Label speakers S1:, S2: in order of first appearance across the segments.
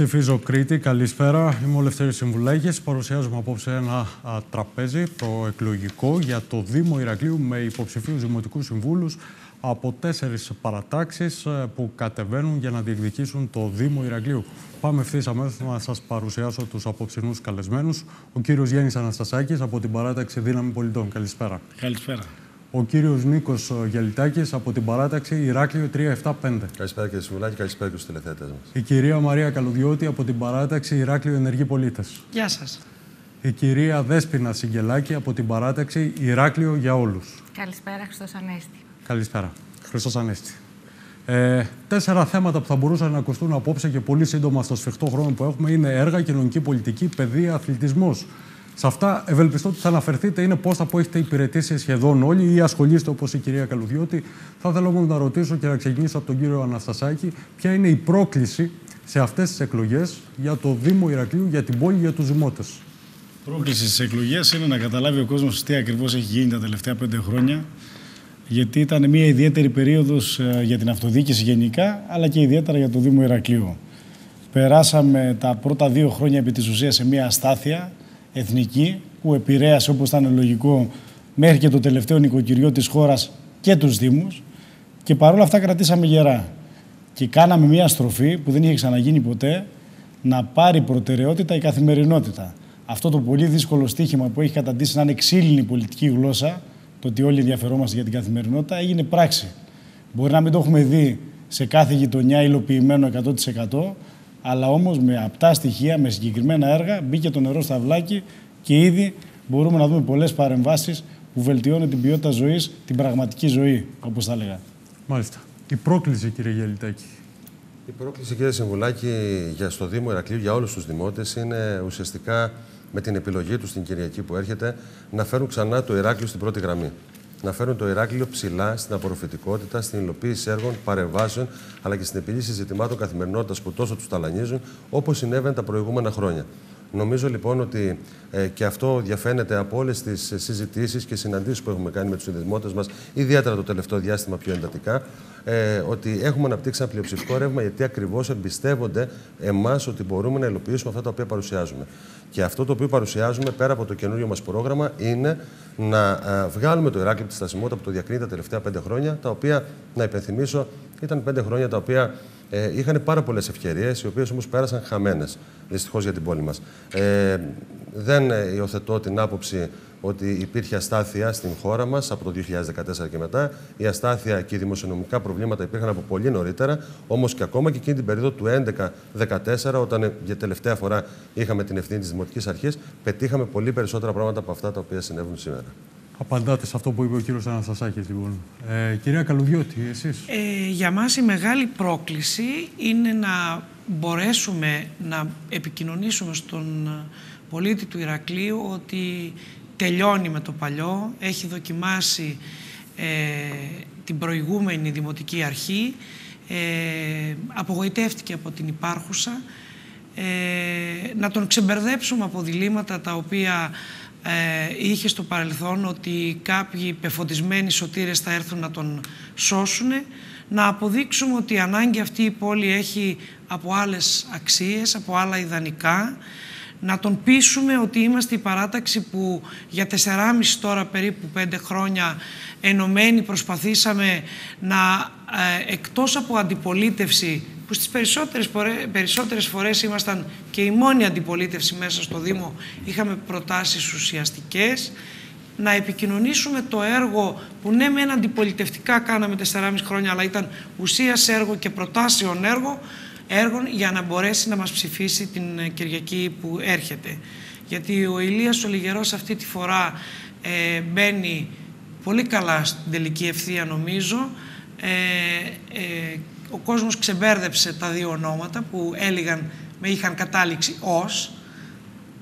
S1: Ψηφίζω Κρήτη. Καλησπέρα. Είμαι ο Λευτέρης Συμβουλέγης. Παρουσιάζουμε απόψε ένα α, τραπέζι προεκλογικό για το Δήμο Ηρακλείου με υποψηφίους δημοτικούς συμβούλους από τέσσερις παρατάξεις ε, που κατεβαίνουν για να διεκδικήσουν το Δήμο Ηρακλείου. Πάμε ευθύς αμέσως να σας παρουσιάσω τους απόψινούς καλεσμένους. Ο κύριος Γιάννης Αναστασάκης από την παράταξη Δύναμη Πολιτών. Καλησπέρα.
S2: Καλησπέρα.
S1: Ο κύριος Νίκος Γελιτάκης από την παράταξη Ηράκλειο 375.
S3: Καλησπέρα κύριε Συμβουλάκη, καλησπέρα και στους τηλεθέτε μας.
S1: Η κυρία Μαρία Καλουδιώτη από την παράταξη Ηράκλειο Ενεργοί Πολίτες.
S4: Γεια σας.
S1: Η κυρία Δέσποινα Σιγκελάκη από την παράταξη Ηράκλειο για όλους.
S5: Καλησπέρα, Χριστός Ανέστη.
S1: Καλησπέρα. Χριστός Ανέστη. Ε, τέσσερα θέματα που θα μπορούσαν να ακουστούν απόψε και πολύ σύντομα στο σφιχτό χρόνο που έχουμε είναι έργα, κοινωνική πολιτική, παιδεία, αθλητισμός. Σε αυτά ευελπιστώ ότι θα αναφερθείτε είναι πώς που έχετε υπηρετήσει σχεδόν όλοι ή ασχολείστε όπως η κυρία Καλουδιώτη. Θα ήθελα όμως να ρωτήσω και να ξεκινήσω από τον κύριο Αναστασάκη, ποια είναι η πρόκληση σε αυτές τις εκλογές για το Δήμο Ηρακλείου, για την πόλη, για τους δημότες;
S2: Πρόκληση στις εκλογές είναι να καταλάβει ο κόσμος τι ακριβώς έχει γίνει τα τελευταία πέντε χρόνια γιατί ήταν μια ιδιαίτερη περίοδος ε, για την αυτοδιοίκηση γενικά, αλλά και ιδιαίτερα για το Δήμο Ηρακλείου. Περάσαμε τα πρώτα δύο χρόνια επί της ουσίας σε μια αστάθεια εθνική, που επηρέασε όπως ήταν λογικό μέχρι και το τελευταίο νοικοκυριό της χώρας και τους Δήμους και παρόλα αυτά κρατήσαμε γερά. Και κάναμε μια στροφή που δεν είχε ξαναγίνει ποτέ να πάρει προτεραιότητα η καθημερινότητα. Αυτό το πολύ δύσκολο στίχημα που έχει καταντήσει να είναι ξύλινη πολιτική γλώσσα, το ότι όλοι ενδιαφερόμαστε για την καθημερινότητα, έγινε πράξη. Μπορεί να μην το έχουμε δει σε κάθε γειτονιά υλοποιημένο 100%, αλλά όμως με απτά στοιχεία, με συγκεκριμένα έργα, μπήκε το νερό στα βλάκι και ήδη μπορούμε να δούμε πολλές παρεμβάσεις που βελτιώνουν την ποιότητα ζωής, την πραγματική ζωή, όπως θα έλεγα.
S1: Μάλιστα. Η πρόκληση, κύριε Γελιτάκη.
S3: Η πρόκληση, κύριε Συμβουλάκη, για στο Δήμο Ηρακλείου, για όλους τους δημότες, είναι ουσιαστικά με την επιλογή τους την Κυριακή που έρχεται, να φέρουν ξανά το Ηράκλειο στην πρώτη γραμμή. Να φέρουν το Ηράκλειο ψηλά στην απορροφητικότητα, στην υλοποίηση έργων, παρεμβάσεων, αλλά και στην επίλυση ζητημάτων καθημερινότητας που τόσο τους ταλανίζουν, όπως συνέβαινε τα προηγούμενα χρόνια. Νομίζω λοιπόν ότι ε, και αυτό διαφαίνεται από όλες τις συζητήσεις και συναντήσεις που έχουμε κάνει με τους συνδεσμότες μας, ιδιαίτερα το τελευταίο διάστημα πιο εντατικά, ε, ότι έχουμε αναπτύξει ένα πλειοψηφικό ρεύμα γιατί ακριβώς εμπιστεύονται εμάς ότι μπορούμε να υλοποιήσουμε αυτά τα οποία παρουσιάζουμε. Και αυτό το οποίο παρουσιάζουμε πέρα από το καινούριο μας πρόγραμμα είναι να ε, βγάλουμε το Ηράκλειο από τη στασιμότητα που το διακρίνει τα τελευταία πέντε χρόνια, τα οποία, να υπενθυμίσω, ήταν πέντε χρόνια τα οποία ε, είχαν πάρα πολλές ευκαιρίες, οι οποίες όμως πέρασαν χαμένες, δυστυχώς για την πόλη μας. Ε, δεν υιοθετώ την άποψη ότι υπήρχε αστάθεια στην χώρα μας από το 2014 και μετά. Η αστάθεια και οι δημοσιονομικά προβλήματα υπήρχαν από πολύ νωρίτερα. Όμως και ακόμα και εκείνη την περίοδο του 2011-2014, όταν για τελευταία φορά είχαμε την ευθύνη της Δημοτικής Αρχής, πετύχαμε πολύ περισσότερα πράγματα από αυτά τα οποία συνέβουν σήμερα.
S1: Απαντάτε σε αυτό που είπε ο κύριος Αναστασάκης, λοιπόν. Ε, κυρία Καλουδιώτη, εσείς;
S4: Ε, για μας η μεγάλη πρόκληση είναι να μπορέσουμε να επικοινωνήσουμε στον πολίτη του Ηρακλείου ότι τελειώνει με το παλιό, έχει δοκιμάσει ε, την προηγούμενη δημοτική αρχή, ε, απογοητεύτηκε από την υπάρχουσα, ε, να τον ξεμπερδέψουμε από διλήμματα τα οποία ε, είχε στο παρελθόν ότι κάποιοι πεφωτισμένοι σωτήρες θα έρθουν να τον σώσουν, να αποδείξουμε ότι η ανάγκη αυτή η πόλη έχει από άλλες αξίες, από άλλα ιδανικά, να τον πείσουμε ότι είμαστε η παράταξη που για 4,5 τώρα περίπου 5 χρόνια ενωμένοι προσπαθήσαμε να ε, εκτός από αντιπολίτευση που στις περισσότερες, περισσότερες φορές ήμασταν και η μόνη αντιπολίτευση μέσα στο Δήμο είχαμε προτάσεις ουσιαστικές να επικοινωνήσουμε το έργο που ναι με ένα αντιπολιτευτικά κάναμε 4,5 χρόνια αλλά ήταν ουσίας έργο και προτάσεων έργο έργων για να μπορέσει να μας ψηφίσει την ε, Κυριακή που έρχεται. Γιατί ο Ηλίας ο Λιγερός αυτή τη φορά ε, μπαίνει πολύ καλά στην τελική ευθεία νομίζω. Ε, ε, ο κόσμος ξεμπέρδεψε τα δύο ονόματα που έλεγαν, με είχαν κατάληξη ως.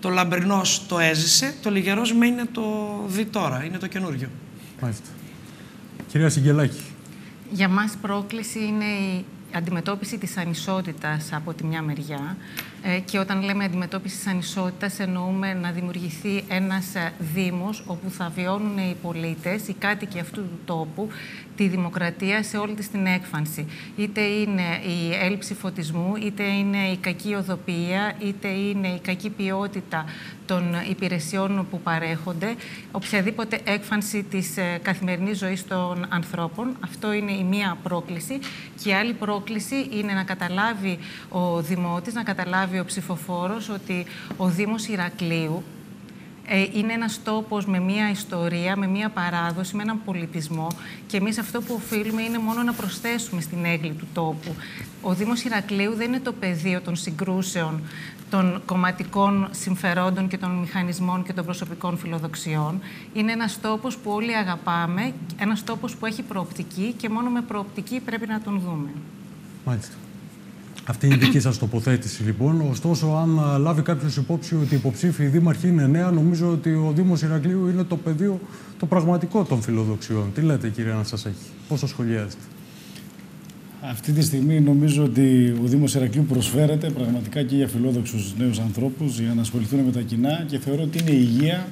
S4: Το Λαμπρινός το έζησε, το Λιγερός με είναι το δει τώρα, είναι το καινούριο.
S1: Μάλιστα. Κυρία Σιγκελάκη.
S5: Για μας πρόκληση είναι η αντιμετώπιση της ανισότητας από τη μια μεριά ε, και όταν λέμε αντιμετώπιση της ανισότητας εννοούμε να δημιουργηθεί ένας ε, δήμος όπου θα βιώνουν οι πολίτες, οι κάτοικοι αυτού του τόπου, τη δημοκρατία σε όλη της την έκφανση. Είτε είναι η έλλειψη φωτισμού, είτε είναι η κακή οδοποιία, είτε είναι η κακή ποιότητα των υπηρεσιών που παρέχονται, οποιαδήποτε έκφανση της ε, καθημερινής ζωής των ανθρώπων. Αυτό είναι η μία πρόκληση. Και η άλλη πρόκληση είναι να καταλάβει ο Δημότης, να καταλάβει ο ψηφοφόρος ότι ο Δήμος Ηρακλείου ε, είναι ένας τόπος με μία ιστορία, με μία παράδοση, με έναν πολιτισμό και εμείς αυτό που οφείλουμε είναι μόνο να προσθέσουμε στην έγκλη του τόπου. Ο Δήμος Ηρακλείου δεν είναι το πεδίο των συγκρούσεων των κομματικών συμφερόντων και των μηχανισμών και των προσωπικών φιλοδοξιών. Είναι ένας τόπος που όλοι αγαπάμε, ένας τόπος που έχει προοπτική και μόνο με προοπτική πρέπει να τον δούμε.
S1: Μάλιστα. Αυτή είναι η δική σας τοποθέτηση λοιπόν. Ωστόσο, αν λάβει κάποιος υπόψη ότι οι υποψήφοι δήμαρχοι είναι νέα, νομίζω ότι ο Δήμος Ηρακλείου είναι το πεδίο το πραγματικό των φιλοδοξιών. Τι λέτε, κύριε Αναστασάκη, πώ το σχολιάζετε.
S2: Αυτή τη στιγμή νομίζω ότι ο Δήμος Ηρακλείου προσφέρεται πραγματικά και για φιλόδοξους νέους ανθρώπους για να ασχοληθούν με τα κοινά και θεωρώ ότι είναι υγεία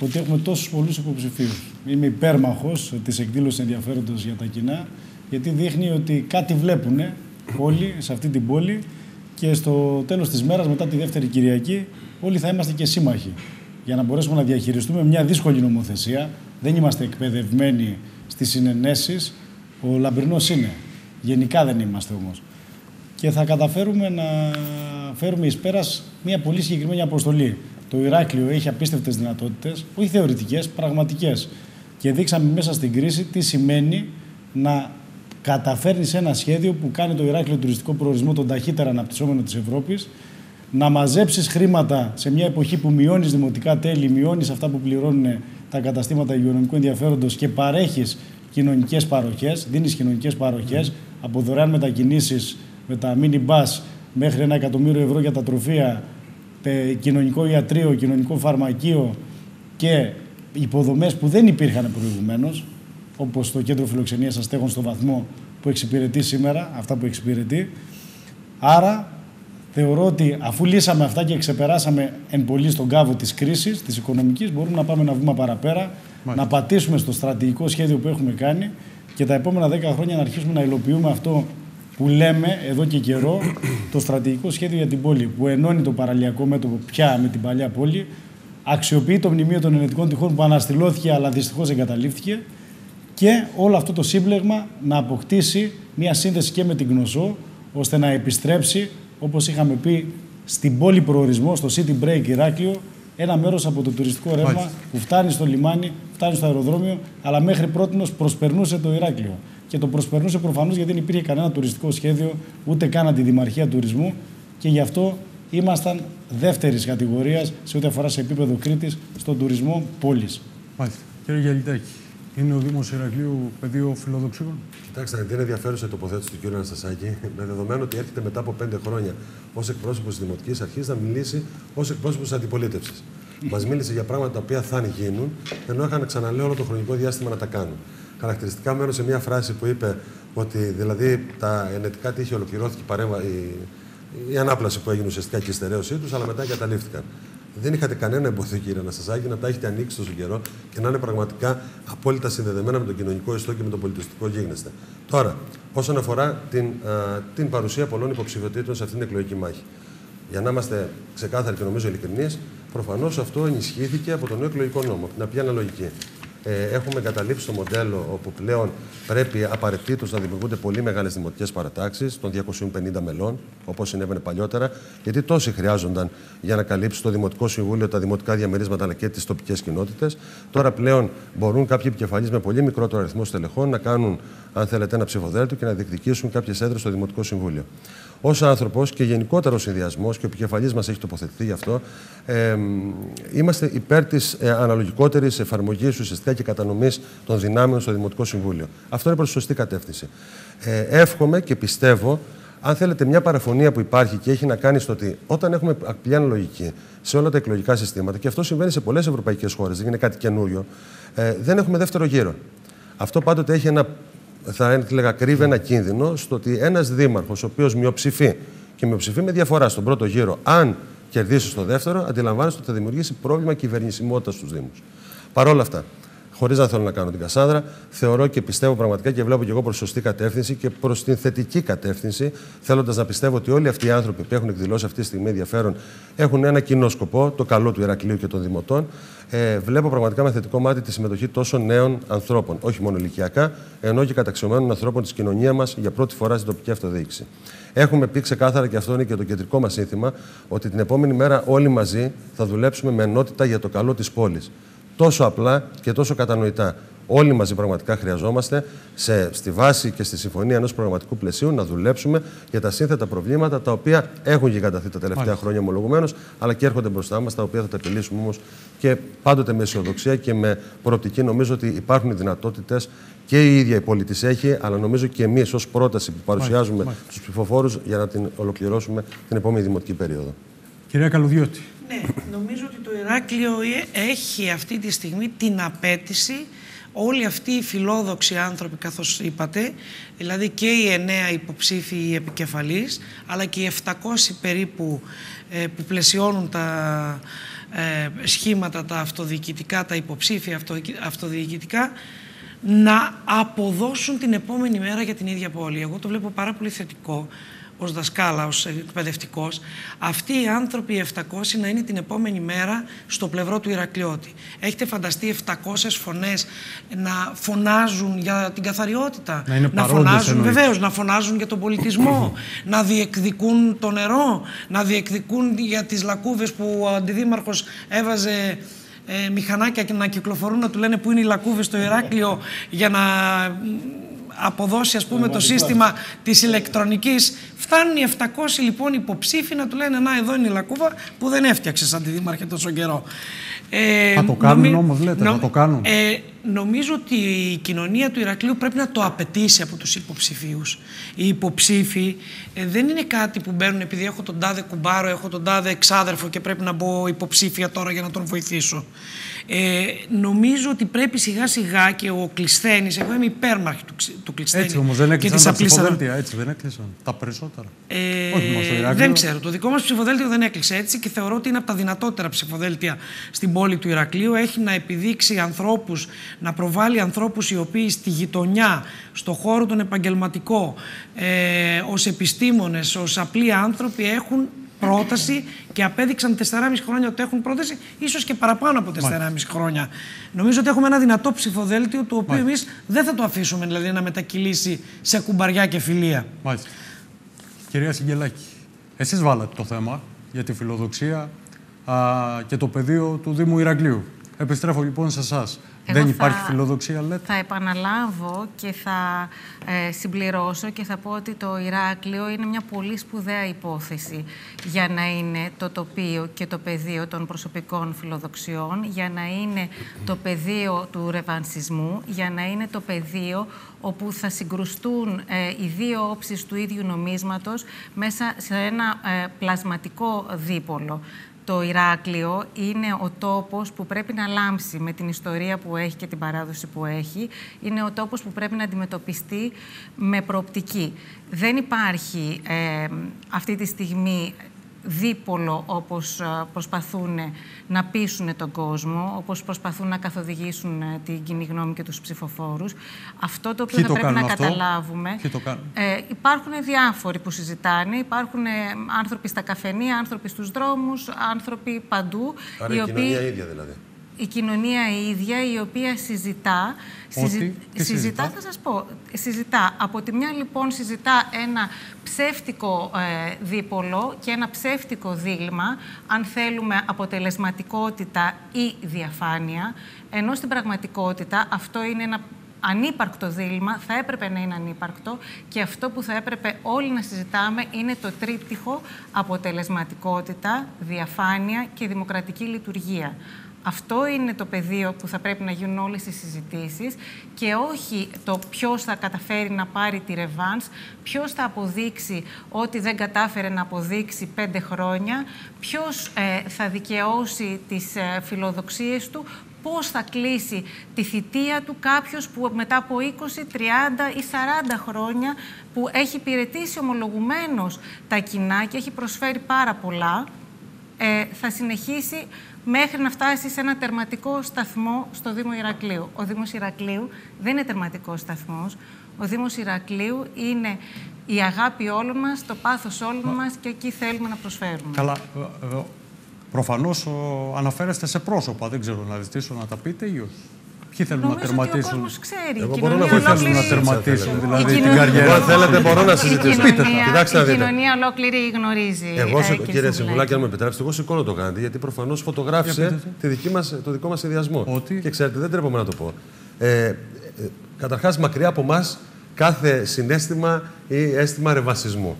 S2: ότι έχουμε τόσους πολλούς υποψηφίους. Είμαι υπέρμαχος της εκδήλωσης ενδιαφέροντος για τα κοινά γιατί δείχνει ότι κάτι βλέπουν όλοι σε αυτή την πόλη και στο τέλος της μέρας μετά τη δεύτερη Κυριακή όλοι θα είμαστε και σύμμαχοι για να μπορέσουμε να διαχειριστούμε μια δύσκολη νομοθεσία. Δεν είμαστε εκπαιδευμένοι στις συνενέσεις. Ο Λαμπρινός είναι. Γενικά δεν είμαστε όμως. Και θα καταφέρουμε να φέρουμε εις πέρας μια πολύ συγκεκριμένη αποστολή. Το Ηράκλειο έχει απίστευτες δυνατότητες, όχι θεωρητικές, πραγματικές. Και δείξαμε μέσα στην κρίση τι σημαίνει να καταφέρνεις ένα σχέδιο που κάνει το Ηράκλειο τουριστικό προορισμό τον ταχύτερα αναπτυσσόμενο της Ευρώπης, να μαζέψεις χρήματα σε μια εποχή που μειώνεις δημοτικά τέλη, μειώνεις αυτά που πληρώνουν τα καταστήματα υγειονομικού ενδιαφέροντος και παρέχεις κοινωνικές παροχές, δίνεις κοινωνικές παροχές από δωρεάν μετακινήσεις με τα mini bus μέχρι ένα εκατομμύριο ευρώ για τα τροφία, κοινωνικό ιατρείο, κοινωνικό φαρμακείο και υποδομές που δεν υπήρχαν προηγουμένως, όπως το κέντρο φιλοξενίας αστέγων στο βαθμό που εξυπηρετεί σήμερα, αυτά που εξυπηρετεί. Άρα θεωρώ ότι αφού λύσαμε αυτά και ξεπεράσαμε εν πολύ στον κάβο της κρίσης, της οικονομικής, μπορούμε να πάμε ένα βήμα παραπέρα, να πατήσουμε στο στρατηγικό σχέδιο που έχουμε κάνει και τα επόμενα 10 χρόνια να αρχίσουμε να υλοποιούμε αυτό που λέμε εδώ και καιρό, το στρατηγικό σχέδιο για την πόλη, που ενώνει το παραλιακό μέτωπο πια με την παλιά πόλη, αξιοποιεί το μνημείο των ενετικών τυχών που αναστηλώθηκε αλλά δυστυχώς εγκαταλείφθηκε και όλο αυτό το σύμπλεγμα να αποκτήσει μια σύνδεση και με την Γνωσό, ώστε να επιστρέψει, όπως είχαμε πει, στην πόλη προορισμό, στο City Break Ηράκλειο, ένα μέρος από το τουριστικό ρεύμα που φτάνει στο λιμάνι, φτάνει στο αεροδρόμιο, αλλά μέχρι πρώτη προσπερνούσε το Ηράκλειο. Και το προσπερνούσε προφανώς γιατί δεν υπήρχε κανένα τουριστικό σχέδιο, ούτε καν αντιδημαρχία τουρισμού. Και γι' αυτό ήμασταν δεύτερης κατηγορίας σε ό,τι αφορά σε επίπεδο Κρήτης στον τουρισμό πόλης.
S1: Μάλιστα. Κύριε Γελιτάκη, είναι ο Δήμος Ηρακλείου πεδίο φιλοδοξίων.
S3: Κοιτάξτε, είναι ενδιαφέρουσα η τοποθέτηση του κ. Αναστασάκη, με δεδομένο ότι έρχεται μετά από πέντε χρόνια ως εκπρόσωπος της Δημοτικής Αρχή να μιλήσει ως εκπρόσωπος της αντιπολίτευσης. Μας μίλησε για πράγματα τα οποία θα γίνουν, ενώ είχαν ξαναλέω όλο το χρονικό διάστημα να τα κάνουν. Χαρακτηριστικά μένω σε μια φράση που είπε ότι δηλαδή τα ενετικά τείχη ολοκληρώθηκε η, η, η ανάπλαση που έγινε ουσιαστικά και η στερέωσή τους, αλλά μετά εγκαταλείφθηκαν δεν είχατε κανένα εμπόδιο, κύριε Αναστασάκη, να τα έχετε ανοίξει τόσο καιρό και να είναι πραγματικά απόλυτα συνδεδεμένα με τον κοινωνικό ιστό και με τον πολιτιστικό γίγνεσθε. Τώρα, όσον αφορά την, α, την παρουσία πολλών υποψηφιότητων σε αυτήν την εκλογική μάχη. Για να είμαστε ξεκάθαροι και νομίζω ειλικρινείς, προφανώς αυτό ενισχύθηκε από τον νέο εκλογικό νόμο, την απλή αναλογική ε, έχουμε καταλήψει το μοντέλο όπου πλέον πρέπει απαραίτητος να δημιουργούνται πολύ μεγάλες δημοτικές παρατάξεις των 250 μελών, όπως συνέβαινε παλιότερα, γιατί τόσοι χρειάζονταν για να καλύψει το Δημοτικό Συμβούλιο τα δημοτικά διαμερίσματα αλλά και τις τοπικές κοινότητες. Τώρα πλέον μπορούν κάποιοι επικεφαλεί με πολύ μικρότερο αριθμό στελεχών να κάνουν, αν θέλετε, ένα ψηφοδέλτιο και να διεκδικήσουν κάποιες έδρες στο Δημοτικό Συμβούλιο. Ω άνθρωπος και γενικότερο συνδυασμό, και ο επικεφαλής μας έχει τοποθετηθεί γι' αυτό, ε, είμαστε υπέρ της ε, αναλογικότερης εφαρμογής ουσιαστικά και κατανομής των δυνάμεων στο Δημοτικό Συμβούλιο. Αυτό είναι προς τη σωστή κατεύθυνση. Ε, εύχομαι και πιστεύω, αν θέλετε, μια παραφωνία που υπάρχει και έχει να κάνει στο ότι όταν έχουμε απλή αναλογική σε όλα τα εκλογικά συστήματα, και αυτό συμβαίνει σε πολλές ευρωπαϊκές χώρες, δεν είναι κάτι καινούριο, ε, δεν έχουμε δεύτερο γύρο. Αυτό πάντοτε έχει ένα θα έλεγα, κρύβει ένα κίνδυνο στο ότι ένας δήμαρχος, ο οποίος μειοψηφεί και μειοψηφεί με διαφορά στον πρώτο γύρο, αν κερδίσει στο δεύτερο, αντιλαμβάνεστε ότι θα δημιουργήσει πρόβλημα κυβερνησιμότητας στους Δήμους. Παρ' όλα αυτά, χωρίς να θέλω να κάνω την Κασάνδρα, θεωρώ και πιστεύω πραγματικά και βλέπω και εγώ προς σωστή κατεύθυνση και προς την θετική κατεύθυνση, θέλοντας να πιστεύω ότι όλοι αυτοί οι άνθρωποι που έχουν εκδηλώσει αυτή τη στιγμή ενδιαφέρον έχουν ένα κοινό σκοπό, το καλό του Ηρακλείου και των Δημοτών. Ε, βλέπω πραγματικά με θετικό μάτι τη συμμετοχή τόσων νέων ανθρώπων, όχι μόνο ηλικιακά, ενώ και καταξιωμένων ανθρώπων της κοινωνίας μας για πρώτη φορά στην τοπική αυτοδιοίκηση. Έχουμε πει ξεκάθαρα, και αυτό είναι και το κεντρικό μας σύνθημα, ότι την επόμενη μέρα όλοι μαζί θα δουλέψουμε με ενότητα για το καλό της πόλης τόσο απλά και τόσο κατανοητά. Όλοι μαζί πραγματικά χρειαζόμαστε σε, στη βάση και στη συμφωνία ενός προγραμματικού πλαισίου να δουλέψουμε για τα σύνθετα προβλήματα τα οποία έχουν γιγανταθεί τα τελευταία Μάλιστα. χρόνια ομολογουμένως, αλλά και έρχονται μπροστά μας, τα οποία θα τα επιλύσουμε όμως και πάντοτε με αισιοδοξία και με προοπτική. Νομίζω ότι υπάρχουν οι δυνατότητες και η ίδια η πόλη τη έχει, αλλά νομίζω και εμείς ως πρόταση που παρουσιάζουμε στους ψηφοφόρους για να την ολοκληρώσουμε την επόμενη δημοτική περίοδο.
S1: Κυρία Καλουδιώτη.
S4: Ναι, νομίζω ότι το Ηράκλειο έχει αυτή τη στιγμή την απέτηση όλοι αυτοί οι φιλόδοξοι άνθρωποι, καθώς είπατε, δηλαδή και οι εννέα υποψήφοι επικεφαλής, αλλά και οι 700 περίπου ε, που πλαισιώνουν τα ε, σχήματα, τα αυτοδιοικητικά, τα υποψήφια αυτοδιοικητικά, να αποδώσουν την επόμενη μέρα για την ίδια πόλη. Εγώ το βλέπω πάρα πολύ θετικό ως δασκάλα, ως εκπαιδευτικός, αυτοί οι άνθρωποι οι 700 να είναι την επόμενη μέρα στο πλευρό του Ηρακλειώτη. Έχετε φανταστεί 700 φωνές να φωνάζουν για την καθαριότητα;
S1: Να, είναι
S4: να φωνάζουν, βεβαίως, να φωνάζουν για τον πολιτισμό, να διεκδικούν το νερό, να διεκδικούν για τις λακκούβες που ο αντιδήμαρχος έβαζε ε, μηχανάκια και να κυκλοφορούν να του λένε που είναι οι λακκούβες στο Ηράκλειο για να αποδώσει ας πούμε το σύστημα της ηλεκτρονικής φτάνουν οι 700 λοιπόν υποψήφοι να του λένε να εδώ είναι η λακκούβα που δεν έφτιαξες αντιδήμαρχε τόσο καιρό
S1: ε, θα το κάνουν νομι... όμως λέτε, θα το κάνουν.
S4: Ε, νομίζω ότι η κοινωνία του Ηρακλείου πρέπει να το απαιτήσει από τους υποψηφίους. Οι υποψήφοι ε, δεν είναι κάτι που μπαίνουν επειδή έχω τον τάδε κουμπάρο, έχω τον τάδε εξάδερφο και πρέπει να μπω υποψήφια τώρα για να τον βοηθήσω. Ε, νομίζω ότι πρέπει σιγά σιγά και ο Κλεισθένης, εγώ είμαι υπέρμαχη του, του Κλεισθένη.
S1: Έτσι όμως δεν έκλεισαν τα ψηφοδέλτια, έτσι δεν έκλεισαν. Τα περισσότερα.
S4: Ε, Όχι, δεν ξέρω. Το δικό μας ψηφοδέλτιο δεν έκλεισε έτσι και θεωρώ ότι είναι από τα δυνατότερα ψηφοδέλτια στην πόλη του Ηρακλείου. Έχει να επιδείξει ανθρώπους, να προβάλλει ανθρώπους οι οποίοι στη γειτονιά, στο χώρο τον επαγγελματικό, ε, ως επιστήμονες, ως απλοί άνθρωποι έχουν πρόταση και απέδειξαν 4,5 χρόνια ότι έχουν πρόταση, ίσως και παραπάνω από 4,5 χρόνια. Νομίζω ότι έχουμε ένα δυνατό ψηφοδέλτιο, το οποίο εμείς δεν θα το αφήσουμε δηλαδή να μετακυλήσει σε κουμπαριά και φιλία.
S1: Μάλιστα. Κυρία Σιγγελάκη, εσείς βάλατε το θέμα για τη φιλοδοξία α, και το πεδίο του Δήμου Ηρακλείου. Επιστρέφω λοιπόν σε εσάς. Δεν υπάρχει φιλοδοξία, λέτε;
S5: Θα επαναλάβω και θα ε, συμπληρώσω και θα πω ότι το Ηράκλειο είναι μια πολύ σπουδαία υπόθεση για να είναι το τοπίο και το πεδίο των προσωπικών φιλοδοξιών, για να είναι το πεδίο του ρεβανσισμού, για να είναι το πεδίο όπου θα συγκρουστούν ε, οι δύο όψεις του ίδιου νομίσματος μέσα σε ένα ε, πλασματικό δίπολο το Ηράκλειο είναι ο τόπος που πρέπει να λάμψει με την ιστορία που έχει και την παράδοση που έχει. Είναι ο τόπος που πρέπει να αντιμετωπιστεί με προοπτική. Δεν υπάρχει ε, αυτή τη στιγμή δίπολο όπως ε, προσπαθούν να πείσουν τον κόσμο, όπως προσπαθούν να καθοδηγήσουν ε, την κοινή γνώμη και τους ψηφοφόρους. Αυτό το οποίο θα πρέπει να καταλάβουμε...
S1: το
S5: ε, υπάρχουν διάφοροι που συζητάνε, υπάρχουν ε, άνθρωποι στα καφενεία, άνθρωποι στους δρόμους, άνθρωποι παντού.
S3: Άρα οι η κοινωνία ίδια δηλαδή
S5: η κοινωνία η ίδια η οποία συζητά, συζητά, θα σας πω, συζητά. Από τη μια λοιπόν συζητά ένα ψεύτικο ε, δίπολο και ένα ψεύτικο δίλημα, αν θέλουμε αποτελεσματικότητα ή διαφάνεια, ενώ στην πραγματικότητα αυτό είναι ένα ανύπαρκτο δίλημα, θα έπρεπε να είναι ανύπαρκτο και αυτό που θα έπρεπε όλοι να συζητάμε είναι το τρίπτυχο αποτελεσματικότητα, διαφάνεια και δημοκρατική λειτουργία. Αυτό είναι το πεδίο που θα πρέπει να γίνουν όλες οι συζητήσεις και όχι το ποιος θα καταφέρει να πάρει τη ρεβάνς, ποιος θα αποδείξει ότι δεν κατάφερε να αποδείξει πέντε χρόνια, ποιος ε, θα δικαιώσει τις ε, φιλοδοξίες του, πώς θα κλείσει τη θητεία του κάποιος που μετά από 20, 30 ή 40 χρόνια που έχει υπηρετήσει ομολογουμένως τα κοινά και έχει προσφέρει πάρα πολλά, ε, θα συνεχίσει μέχρι να φτάσει σε ένα τερματικό σταθμό στο Δήμο Ηρακλείου. Ο Δήμος Ηρακλείου δεν είναι τερματικός σταθμός. Ο Δήμος Ηρακλείου είναι η αγάπη όλων μας, το πάθος όλων μας και εκεί θέλουμε να προσφέρουμε.
S1: Καλά, ε, ε, προφανώς αναφέρεστε σε πρόσωπα. Δεν ξέρω να ζητήσω να τα πείτε ή όχι. Ποιοι θέλουν
S5: Νομίζω
S1: να τερματίσουν.
S5: Ότι ο κόσμος ξέρει.
S3: Εγώ
S5: η
S3: μπορώ να
S5: κοινωνία
S1: Ποιοι θέλουν να
S5: ολόκληρη...
S1: τερματίσουν δηλαδή
S5: Η
S1: την
S5: κοινωνία-
S1: καριέρα.
S3: Αν θέλετε, μπορώ να
S5: Η
S3: συζητήσω.
S5: κοινωνία,
S3: Κοιτάξτε να
S5: η
S3: δείτε.
S5: κοινωνία ολόκληρη γνωρίζει.
S3: Εγώ,
S5: ε,
S3: σε-
S5: κύριε
S3: κύριε
S5: Συμβουλάκη.
S3: Συμβουλάκη, αν με επιτρέψετε, εγώ σηκώνω το Γάντι γιατί προφανώς φωτογράφησε
S1: Για πείτε.
S3: τη δική μας, το δικό μας συνδυασμό.
S1: Ότι;
S3: Και ξέρετε, δεν τρέπομαι να το πω. Ε, ε, Καταρχάς, μακριά από εμάς κάθε συνέστημα ή αίσθημα ρεβασισμού.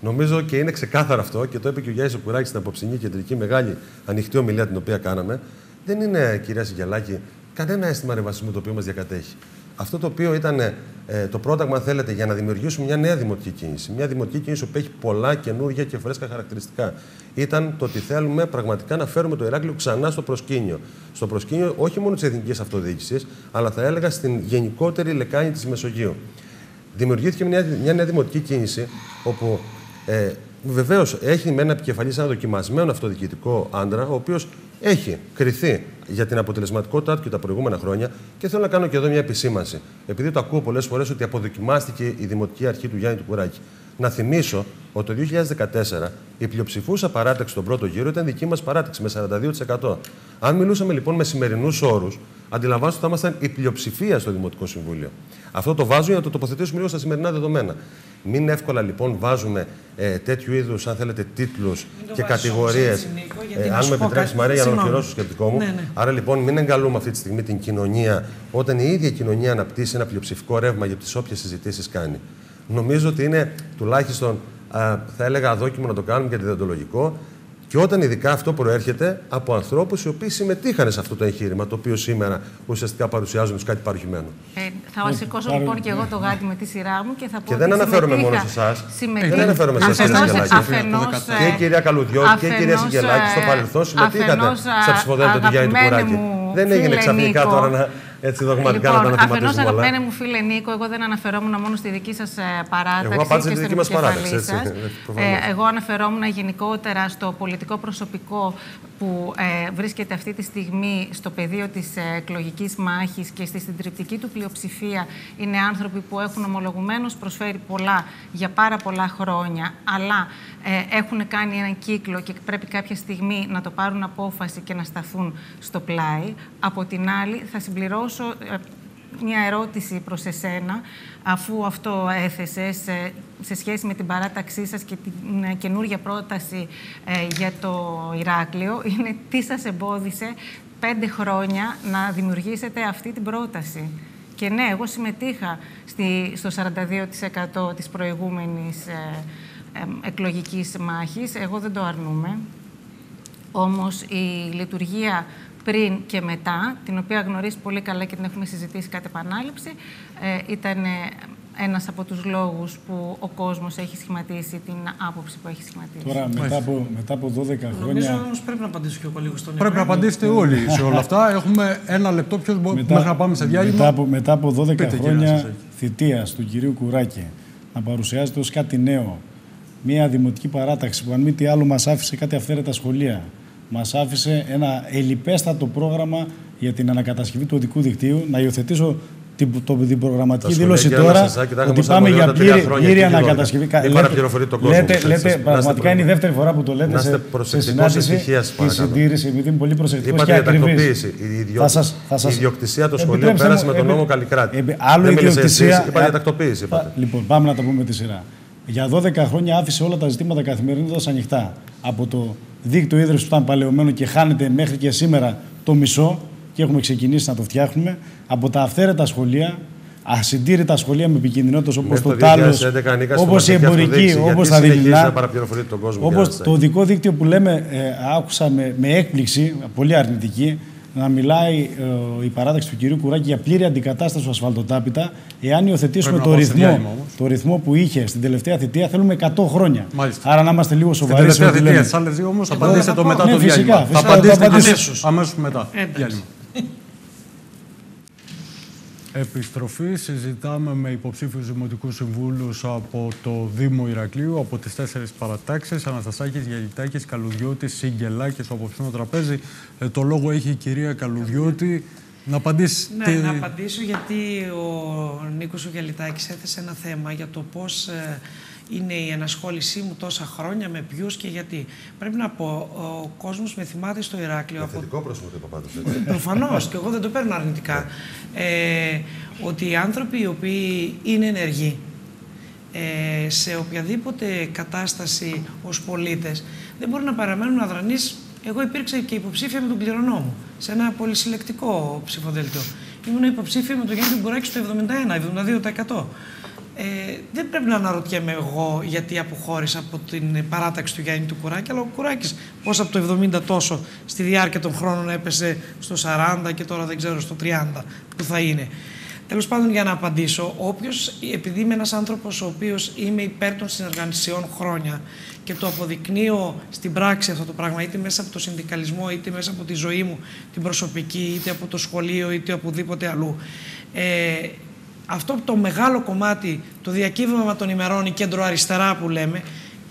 S3: Νομίζω και είναι ξεκάθαρο αυτό και το είπε και ο Γιάννης Οκουράκη στην απόψινή κεντρική μεγάλη ανοιχτή ομιλία την οποία κάναμε. Δεν είναι, κυρία Σιγελάκη, κανένα αίσθημα ρεβασισμού το οποίο μας διακατέχει. Αυτό το οποίο ήταν ε, το πρόταγμα, αν θέλετε, για να δημιουργήσουμε μια νέα δημοτική κίνηση. Μια δημοτική κίνηση που έχει πολλά καινούργια και φρέσκα χαρακτηριστικά. Ήταν το ότι θέλουμε πραγματικά να φέρουμε το Ηράκλειο ξανά στο προσκήνιο. Στο προσκήνιο όχι μόνο της εθνικής αυτοδιοίκησης, αλλά θα έλεγα στην γενικότερη λεκάνη της Μεσογείου. Δημιουργήθηκε μια, μια νέα δημοτική κίνηση όπου ε, βεβαίως έχει με ένα επικεφαλής ένα δοκιμασμένο αυτοδιοικητικό άντρα, ο οποίος έχει κριθεί για την αποτελεσματικότητά του και τα προηγούμενα χρόνια. Και θέλω να κάνω και εδώ μια επισήμανση. Επειδή το ακούω πολλές φορές ότι αποδοκιμάστηκε η δημοτική αρχή του Γιάννη του Κουράκη. Να θυμίσω ότι το 2014 η πλειοψηφούσα παράταξη στον πρώτο γύρο ήταν δική μας παράταξη με 42%. Αν μιλούσαμε λοιπόν με σημερινούς όρους, αντιλαμβάνεστε ότι θα ήμασταν η πλειοψηφία στο Δημοτικό Συμβούλιο. Αυτό το βάζω για να το τοποθετήσουμε λίγο στα σημερινά δεδομένα. Μην εύκολα λοιπόν βάζουμε ε, τέτοιου είδους, αν θέλετε, τίτλους
S4: το
S3: και
S4: βάζεις
S3: κατηγορίες.
S4: όμως έτσι, Νίκο, γιατί να
S3: αν
S4: σου
S3: με
S4: πω
S3: επιτρέψεις,
S4: κάτι.
S3: Μαρία, για να
S4: Συγγνώμη.
S3: ολοκληρώσω το σκεπτικό μου.
S4: Ναι, ναι.
S3: Άρα λοιπόν, μην εγκαλούμε αυτή τη στιγμή την κοινωνία όταν η ίδια κοινωνία αναπτύσσει ένα πλειοψηφικό ρεύμα για τις όποιες συζητήσεις κάνει. Νομίζω ότι είναι τουλάχιστον, α, θα έλεγα, αδόκιμο να το κάνουμε για διοντολογικό και όταν ειδικά αυτό προέρχεται από ανθρώπους οι οποίοι συμμετείχαν σε αυτό το εγχείρημα, το οποίο σήμερα ουσιαστικά παρουσιάζουν ως κάτι παροχημένο.
S5: Ε, θα σηκώσω
S2: πάρε-
S5: λοιπόν και εγώ το γάτι με τη σειρά μου και θα πω
S3: Και
S5: ότι
S3: δεν αναφέρομαι
S5: συμμετείχα-
S3: μόνο σε εσάς.
S5: συμμετείχα-
S3: Δεν αναφέρομαι σε εσάς,
S5: Αφενός-
S3: κύριε Σιγελάκη.
S5: αφενός,
S3: Και η κυρία Καλουδιώτη και η κυρία
S5: αφενός,
S3: Σιγελάκη στο
S5: ε,
S3: παρελθόν συμμετείχατε
S5: αφενός,
S3: στα ψηφοδέλτια του Γιάννη του
S5: αγαπημένε
S3: Κουράκη.
S5: μου
S3: Δεν έγινε
S5: φίλε
S3: ξαφνικά
S5: Νίκο,
S3: τώρα να έτσι δογματικά
S5: λοιπόν,
S3: να τα
S5: αφενός
S3: αναθεματίζουμε όλα.
S5: αγαπημένε μου φίλε Νίκο, εγώ δεν αναφερόμουν μόνο στη δική σας ε, παράταξη
S3: Εγώ απάντησα
S5: και
S3: στη
S5: στην
S3: δική μας
S5: επικεφαλή
S3: παράταξη, έτσι,
S5: σας.
S3: ε, προφανώς.
S5: Ε, εγώ αναφερόμουν γενικότερα στο πολιτικό προσωπικό που ε, βρίσκεται αυτή τη στιγμή στο πεδίο της ε, εκλογικής μάχης και στη συντριπτική του πλειοψηφία είναι άνθρωποι που έχουν ομολογουμένως προσφέρει πολλά για πάρα πολλά χρόνια, αλλά ε, έχουν κάνει έναν κύκλο και πρέπει κάποια στιγμή να το πάρουν απόφαση και να σταθούν στο πλάι. Από την άλλη, θα συμπληρώσω ε, μια ερώτηση προς εσένα, αφού αυτό έθεσες ε, σε σχέση με την παράταξή σας και την ε, καινούργια πρόταση ε, για το Ηράκλειο, είναι τι σας εμπόδισε πέντε χρόνια να δημιουργήσετε αυτή την πρόταση. Και ναι, εγώ συμμετείχα στη, στο 42% της προηγούμενης ε, ε, εκλογικής μάχης. Εγώ δεν το αρνούμαι. Όμως η λειτουργία πριν και μετά, την οποία γνωρίζει πολύ καλά και την έχουμε συζητήσει κάτι επανάληψη, ε, ήταν ε, ένας από τους λόγους που ο κόσμος έχει σχηματίσει την άποψη που έχει σχηματίσει.
S2: Τώρα, μετά από, μετά από 12
S4: Νομίζω
S2: χρόνια.
S4: όμως πρέπει να απαντήσω και εγώ λίγο στον
S1: Πρέπει να
S4: Νίκο.
S1: απαντήσετε όλοι σε όλα αυτά. Έχουμε ένα λεπτό ποιος μπορεί
S2: Μετά,
S1: μέχρι να πάμε σε διάλειμμα.
S2: μετά, από, μετά από 12
S1: Πείτε, κύριε
S2: χρόνια
S1: Ασασάκη.
S2: θητείας του κυρίου Κουράκη να παρουσιάζεται ως κάτι νέο, μια δημοτική παράταξη που αν μη τι άλλο μας άφησε κάτι αυθαίρετα σχολεία, μας άφησε ένα ελιπέστατο πρόγραμμα για την ανακατασκευή του οδικού δικτύου, να υιοθετήσω την, το, την προγραμματική
S3: Τα
S2: δήλωση
S3: σχολεία,
S2: τώρα
S3: κύριε Ασασάκη, τα
S2: ότι
S3: είχαμε
S2: πάμε
S3: σαν
S2: για
S3: αρμοδιότητα
S2: πλήρη,
S3: τρία χρόνια
S2: πλήρη
S3: και γύρω.
S2: ανακατασκευή.
S3: Μην
S2: Κα- λέτε-
S3: παραπληροφορείτε τον κόσμο,
S2: λέτε,
S3: ξέρετε,
S2: λέτε,
S3: σας. Να είστε
S2: πραγματικά είναι η
S3: προσεκτικοί.
S2: δεύτερη φορά που το λέτε
S3: Να είστε
S2: σε, σε
S3: προσεκτικός
S2: συνάντηση.
S3: ησυχίας,
S2: Η
S3: παρακαλώ.
S2: συντήρηση, επειδή είμαι πολύ προσεκτικός
S3: Είπατε
S2: και
S3: για
S2: ακριβής.
S3: τακτοποίηση. Η ιδιω-
S2: Θα σας- θα σας-
S3: η ιδιοκτησία των σχολείων
S2: Επιτρέψτε
S3: πέρασε
S2: μου,
S3: με τον
S2: επι-
S3: νόμο Καλλικράτη.
S2: επι- Άλλο
S3: Δεν μίλησε
S2: ιδιοκτησία.
S3: εσείς, είπα για
S2: ε,
S3: τακτοποίηση. είπατε.
S2: θα- Λοιπόν, πάμε να τα πούμε με τη σειρά. Για 12 χρόνια άφησε όλα τα ζητήματα καθημερινότητας ανοιχτά. Από το δίκτυο ίδρυσης που ήταν παλαιωμένο και χάνεται μέχρι και σήμερα το μισό και έχουμε ξεκινήσει να το φτιάχνουμε. Από τα αυθαίρετα σχολεία, ασυντήρητα σχολεία με επικίνδυνοτητε όπως
S3: Μέχρι
S2: το
S3: το
S2: Τάλος,
S3: 2011 ανήκα στο
S2: όπως η
S3: Μαρσική
S2: εμπορική,
S3: Αυτοδιοίκηση.
S2: όπως
S3: Γιατί
S2: τα
S3: συνεχίζει
S2: δειλινά.
S3: να παραπληροφορείτε τον κόσμο,
S2: Όπως
S3: κύριε
S2: το
S3: Ασασάκη.
S2: οδικό δίκτυο που λέμε, ε, άκουσα με, με έκπληξη, πολύ αρνητική, να μιλάει ε, η παράταξη του κυρίου Κουράκη για πλήρη αντικατάσταση του ασφαλτοτάπητα. Εάν υιοθετήσουμε
S1: Πρέπει
S2: το
S1: να πάω σε
S2: ρυθμό,
S1: διάλειμμα όμως.
S2: το ρυθμό που είχε στην τελευταία θητεία, θέλουμε 100 χρόνια.
S1: Μάλιστα.
S2: Άρα να είμαστε λίγο
S1: Στην
S2: σοβαροί σε
S1: τελευταία
S2: ό,τι
S1: θητεία,
S2: λέμε.
S1: τι άλλε δύο όμω, απαντήστε το μετά
S2: Ναι,
S1: το
S2: φυσικά,
S1: διάλειμμα.
S2: φυσικά,
S1: Θα απαντήσετε
S2: θα
S1: και
S2: απαντήσω.
S1: εσείς αμέσως μετά.
S4: Εντάξει.
S1: Διάλειμμα. Επιστροφή. Συζητάμε με υποψήφιους δημοτικούς συμβούλους από το Δήμο Ηρακλείου, από τις τέσσερις παρατάξεις, Αναστασάκης, Γελιτάκης, Καλουδιώτης, Σιγκελάκης, στο απόψινό τραπέζι. Ε, το λόγο έχει η κυρία Καλουδιώτη. Να απαντήσει.
S4: Ναι, να απαντήσω γιατί ο Νίκος ο έθεσε ένα θέμα για το πώς ε, είναι η ενασχόλησή μου τόσα χρόνια, με ποιους και γιατί. Πρέπει να πω, ο κόσμος με θυμάται στο Ηράκλειο.
S3: Από... Θετικό πρόσωπο το είπα πάντως.
S4: Προφανώς, και εγώ δεν το παίρνω αρνητικά. Ε, ότι οι άνθρωποι οι οποίοι είναι ενεργοί ε, σε οποιαδήποτε κατάσταση ως πολίτες δεν μπορούν να παραμένουν αδρανείς. Εγώ υπήρξα και υποψήφια με τον κληρονό μου σε ένα πολυσυλλεκτικό ψηφοδέλτιο. Ήμουν υποψήφια με τον Γιάννη Μπουράκη στο 71, 72%. Ε, δεν πρέπει να αναρωτιέμαι εγώ γιατί αποχώρησα από την παράταξη του Γιάννη του Κουράκη, αλλά ο Κουράκης πώς από το 70 τόσο στη διάρκεια των χρόνων έπεσε στο 40 και τώρα δεν ξέρω στο 30 που θα είναι. Τέλος πάντων, για να απαντήσω, όποιος, επειδή είμαι ένας άνθρωπος ο οποίος είμαι υπέρ των συνεργασιών χρόνια και το αποδεικνύω στην πράξη αυτό το πράγμα, είτε μέσα από το συνδικαλισμό, είτε μέσα από τη ζωή μου την προσωπική, είτε από το σχολείο, είτε οπουδήποτε αλλού. Ε, αυτό το μεγάλο κομμάτι, το διακύβευμα των ημερών, η κέντρο αριστερά που λέμε,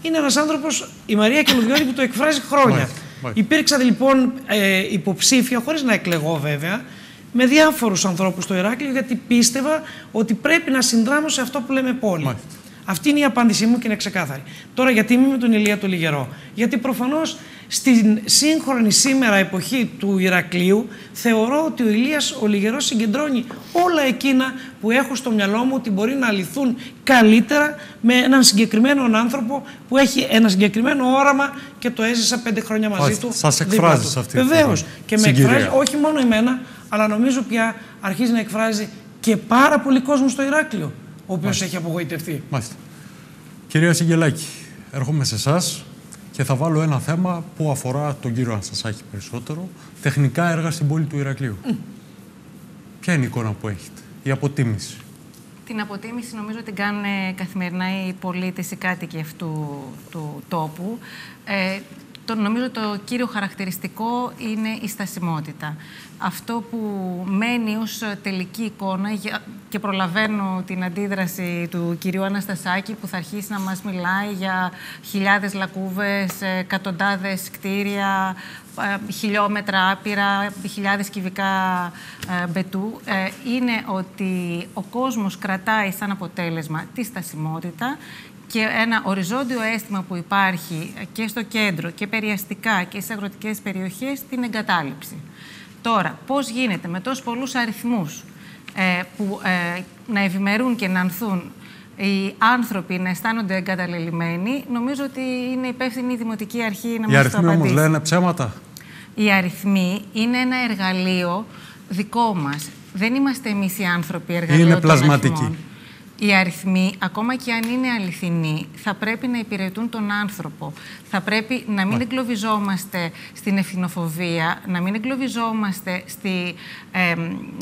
S4: είναι ένας άνθρωπος, η Μαρία Κελουδιώτη, που το εκφράζει χρόνια. Υπήρξα λοιπόν ε, υποψήφια, χωρίς να εκλεγώ βέβαια, με διάφορους ανθρώπους στο Ηράκλειο, γιατί πίστευα ότι πρέπει να συνδράμω σε αυτό που λέμε πόλη. Αυτή είναι η απάντησή μου και είναι ξεκάθαρη. Τώρα γιατί είμαι με τον Ηλία το Λιγερό; Γιατί προφανώς στην σύγχρονη σήμερα εποχή του Ηρακλείου θεωρώ ότι ο Ηλίας ο Λιγερός συγκεντρώνει όλα εκείνα που έχω στο μυαλό μου ότι μπορεί να λυθούν καλύτερα με έναν συγκεκριμένο άνθρωπο που έχει ένα συγκεκριμένο όραμα και το έζησα πέντε χρόνια μαζί του.
S1: Σας εκφράζει αυτή
S4: Βεβαίως. Και με εκφράζει όχι μόνο εμένα, αλλά νομίζω πια αρχίζει να εκφράζει και πάρα πολύ κόσμο στο Ηράκλειο, ο οποίος έχει απογοητευτεί.
S1: Μάλιστα. Κυρία Σιγελάκη, έρχομαι σε εσάς και θα βάλω ένα θέμα που αφορά τον κύριο Αναστασάκη περισσότερο. Τεχνικά έργα στην πόλη του Ηρακλείου. Ποια είναι η εικόνα που έχετε, η αποτίμηση;
S5: Την αποτίμηση νομίζω την κάνουν καθημερινά οι πολίτες, οι κάτοικοι αυτού του τόπου. Ε, το, νομίζω το κύριο χαρακτηριστικό είναι η στασιμότητα. Αυτό που μένει ως τελική εικόνα και προλαβαίνω την αντίδραση του κυρίου Αναστασάκη που θα αρχίσει να μας μιλάει για χιλιάδες λακκούβες, εκατοντάδες κτίρια, ε, χιλιόμετρα άπειρα, χιλιάδες κυβικά ε, μπετού, ε, είναι ότι ο κόσμος κρατάει σαν αποτέλεσμα τη στασιμότητα και ένα οριζόντιο αίσθημα που υπάρχει και στο κέντρο και περιαστικά και στις αγροτικές περιοχές, την εγκατάλειψη. Τώρα, πώς γίνεται με τόσους πολλούς αριθμούς ε, που ε, να ευημερούν και να ανθούν οι άνθρωποι να αισθάνονται εγκαταλελειμμένοι, νομίζω ότι είναι υπεύθυνη η Δημοτική Αρχή να μας το απαντήσει. Οι
S1: αριθμοί όμως λένε ψέματα.
S5: Οι αριθμοί είναι ένα εργαλείο δικό μας. Δεν είμαστε εμείς οι άνθρωποι εργαλείο
S1: Είναι πλασματικοί
S5: οι αριθμοί, ακόμα και αν είναι αληθινοί, θα πρέπει να υπηρετούν τον άνθρωπο. Θα πρέπει να μην εγκλωβιζόμαστε στην ευθυνοφοβία, να μην εγκλωβιζόμαστε στη...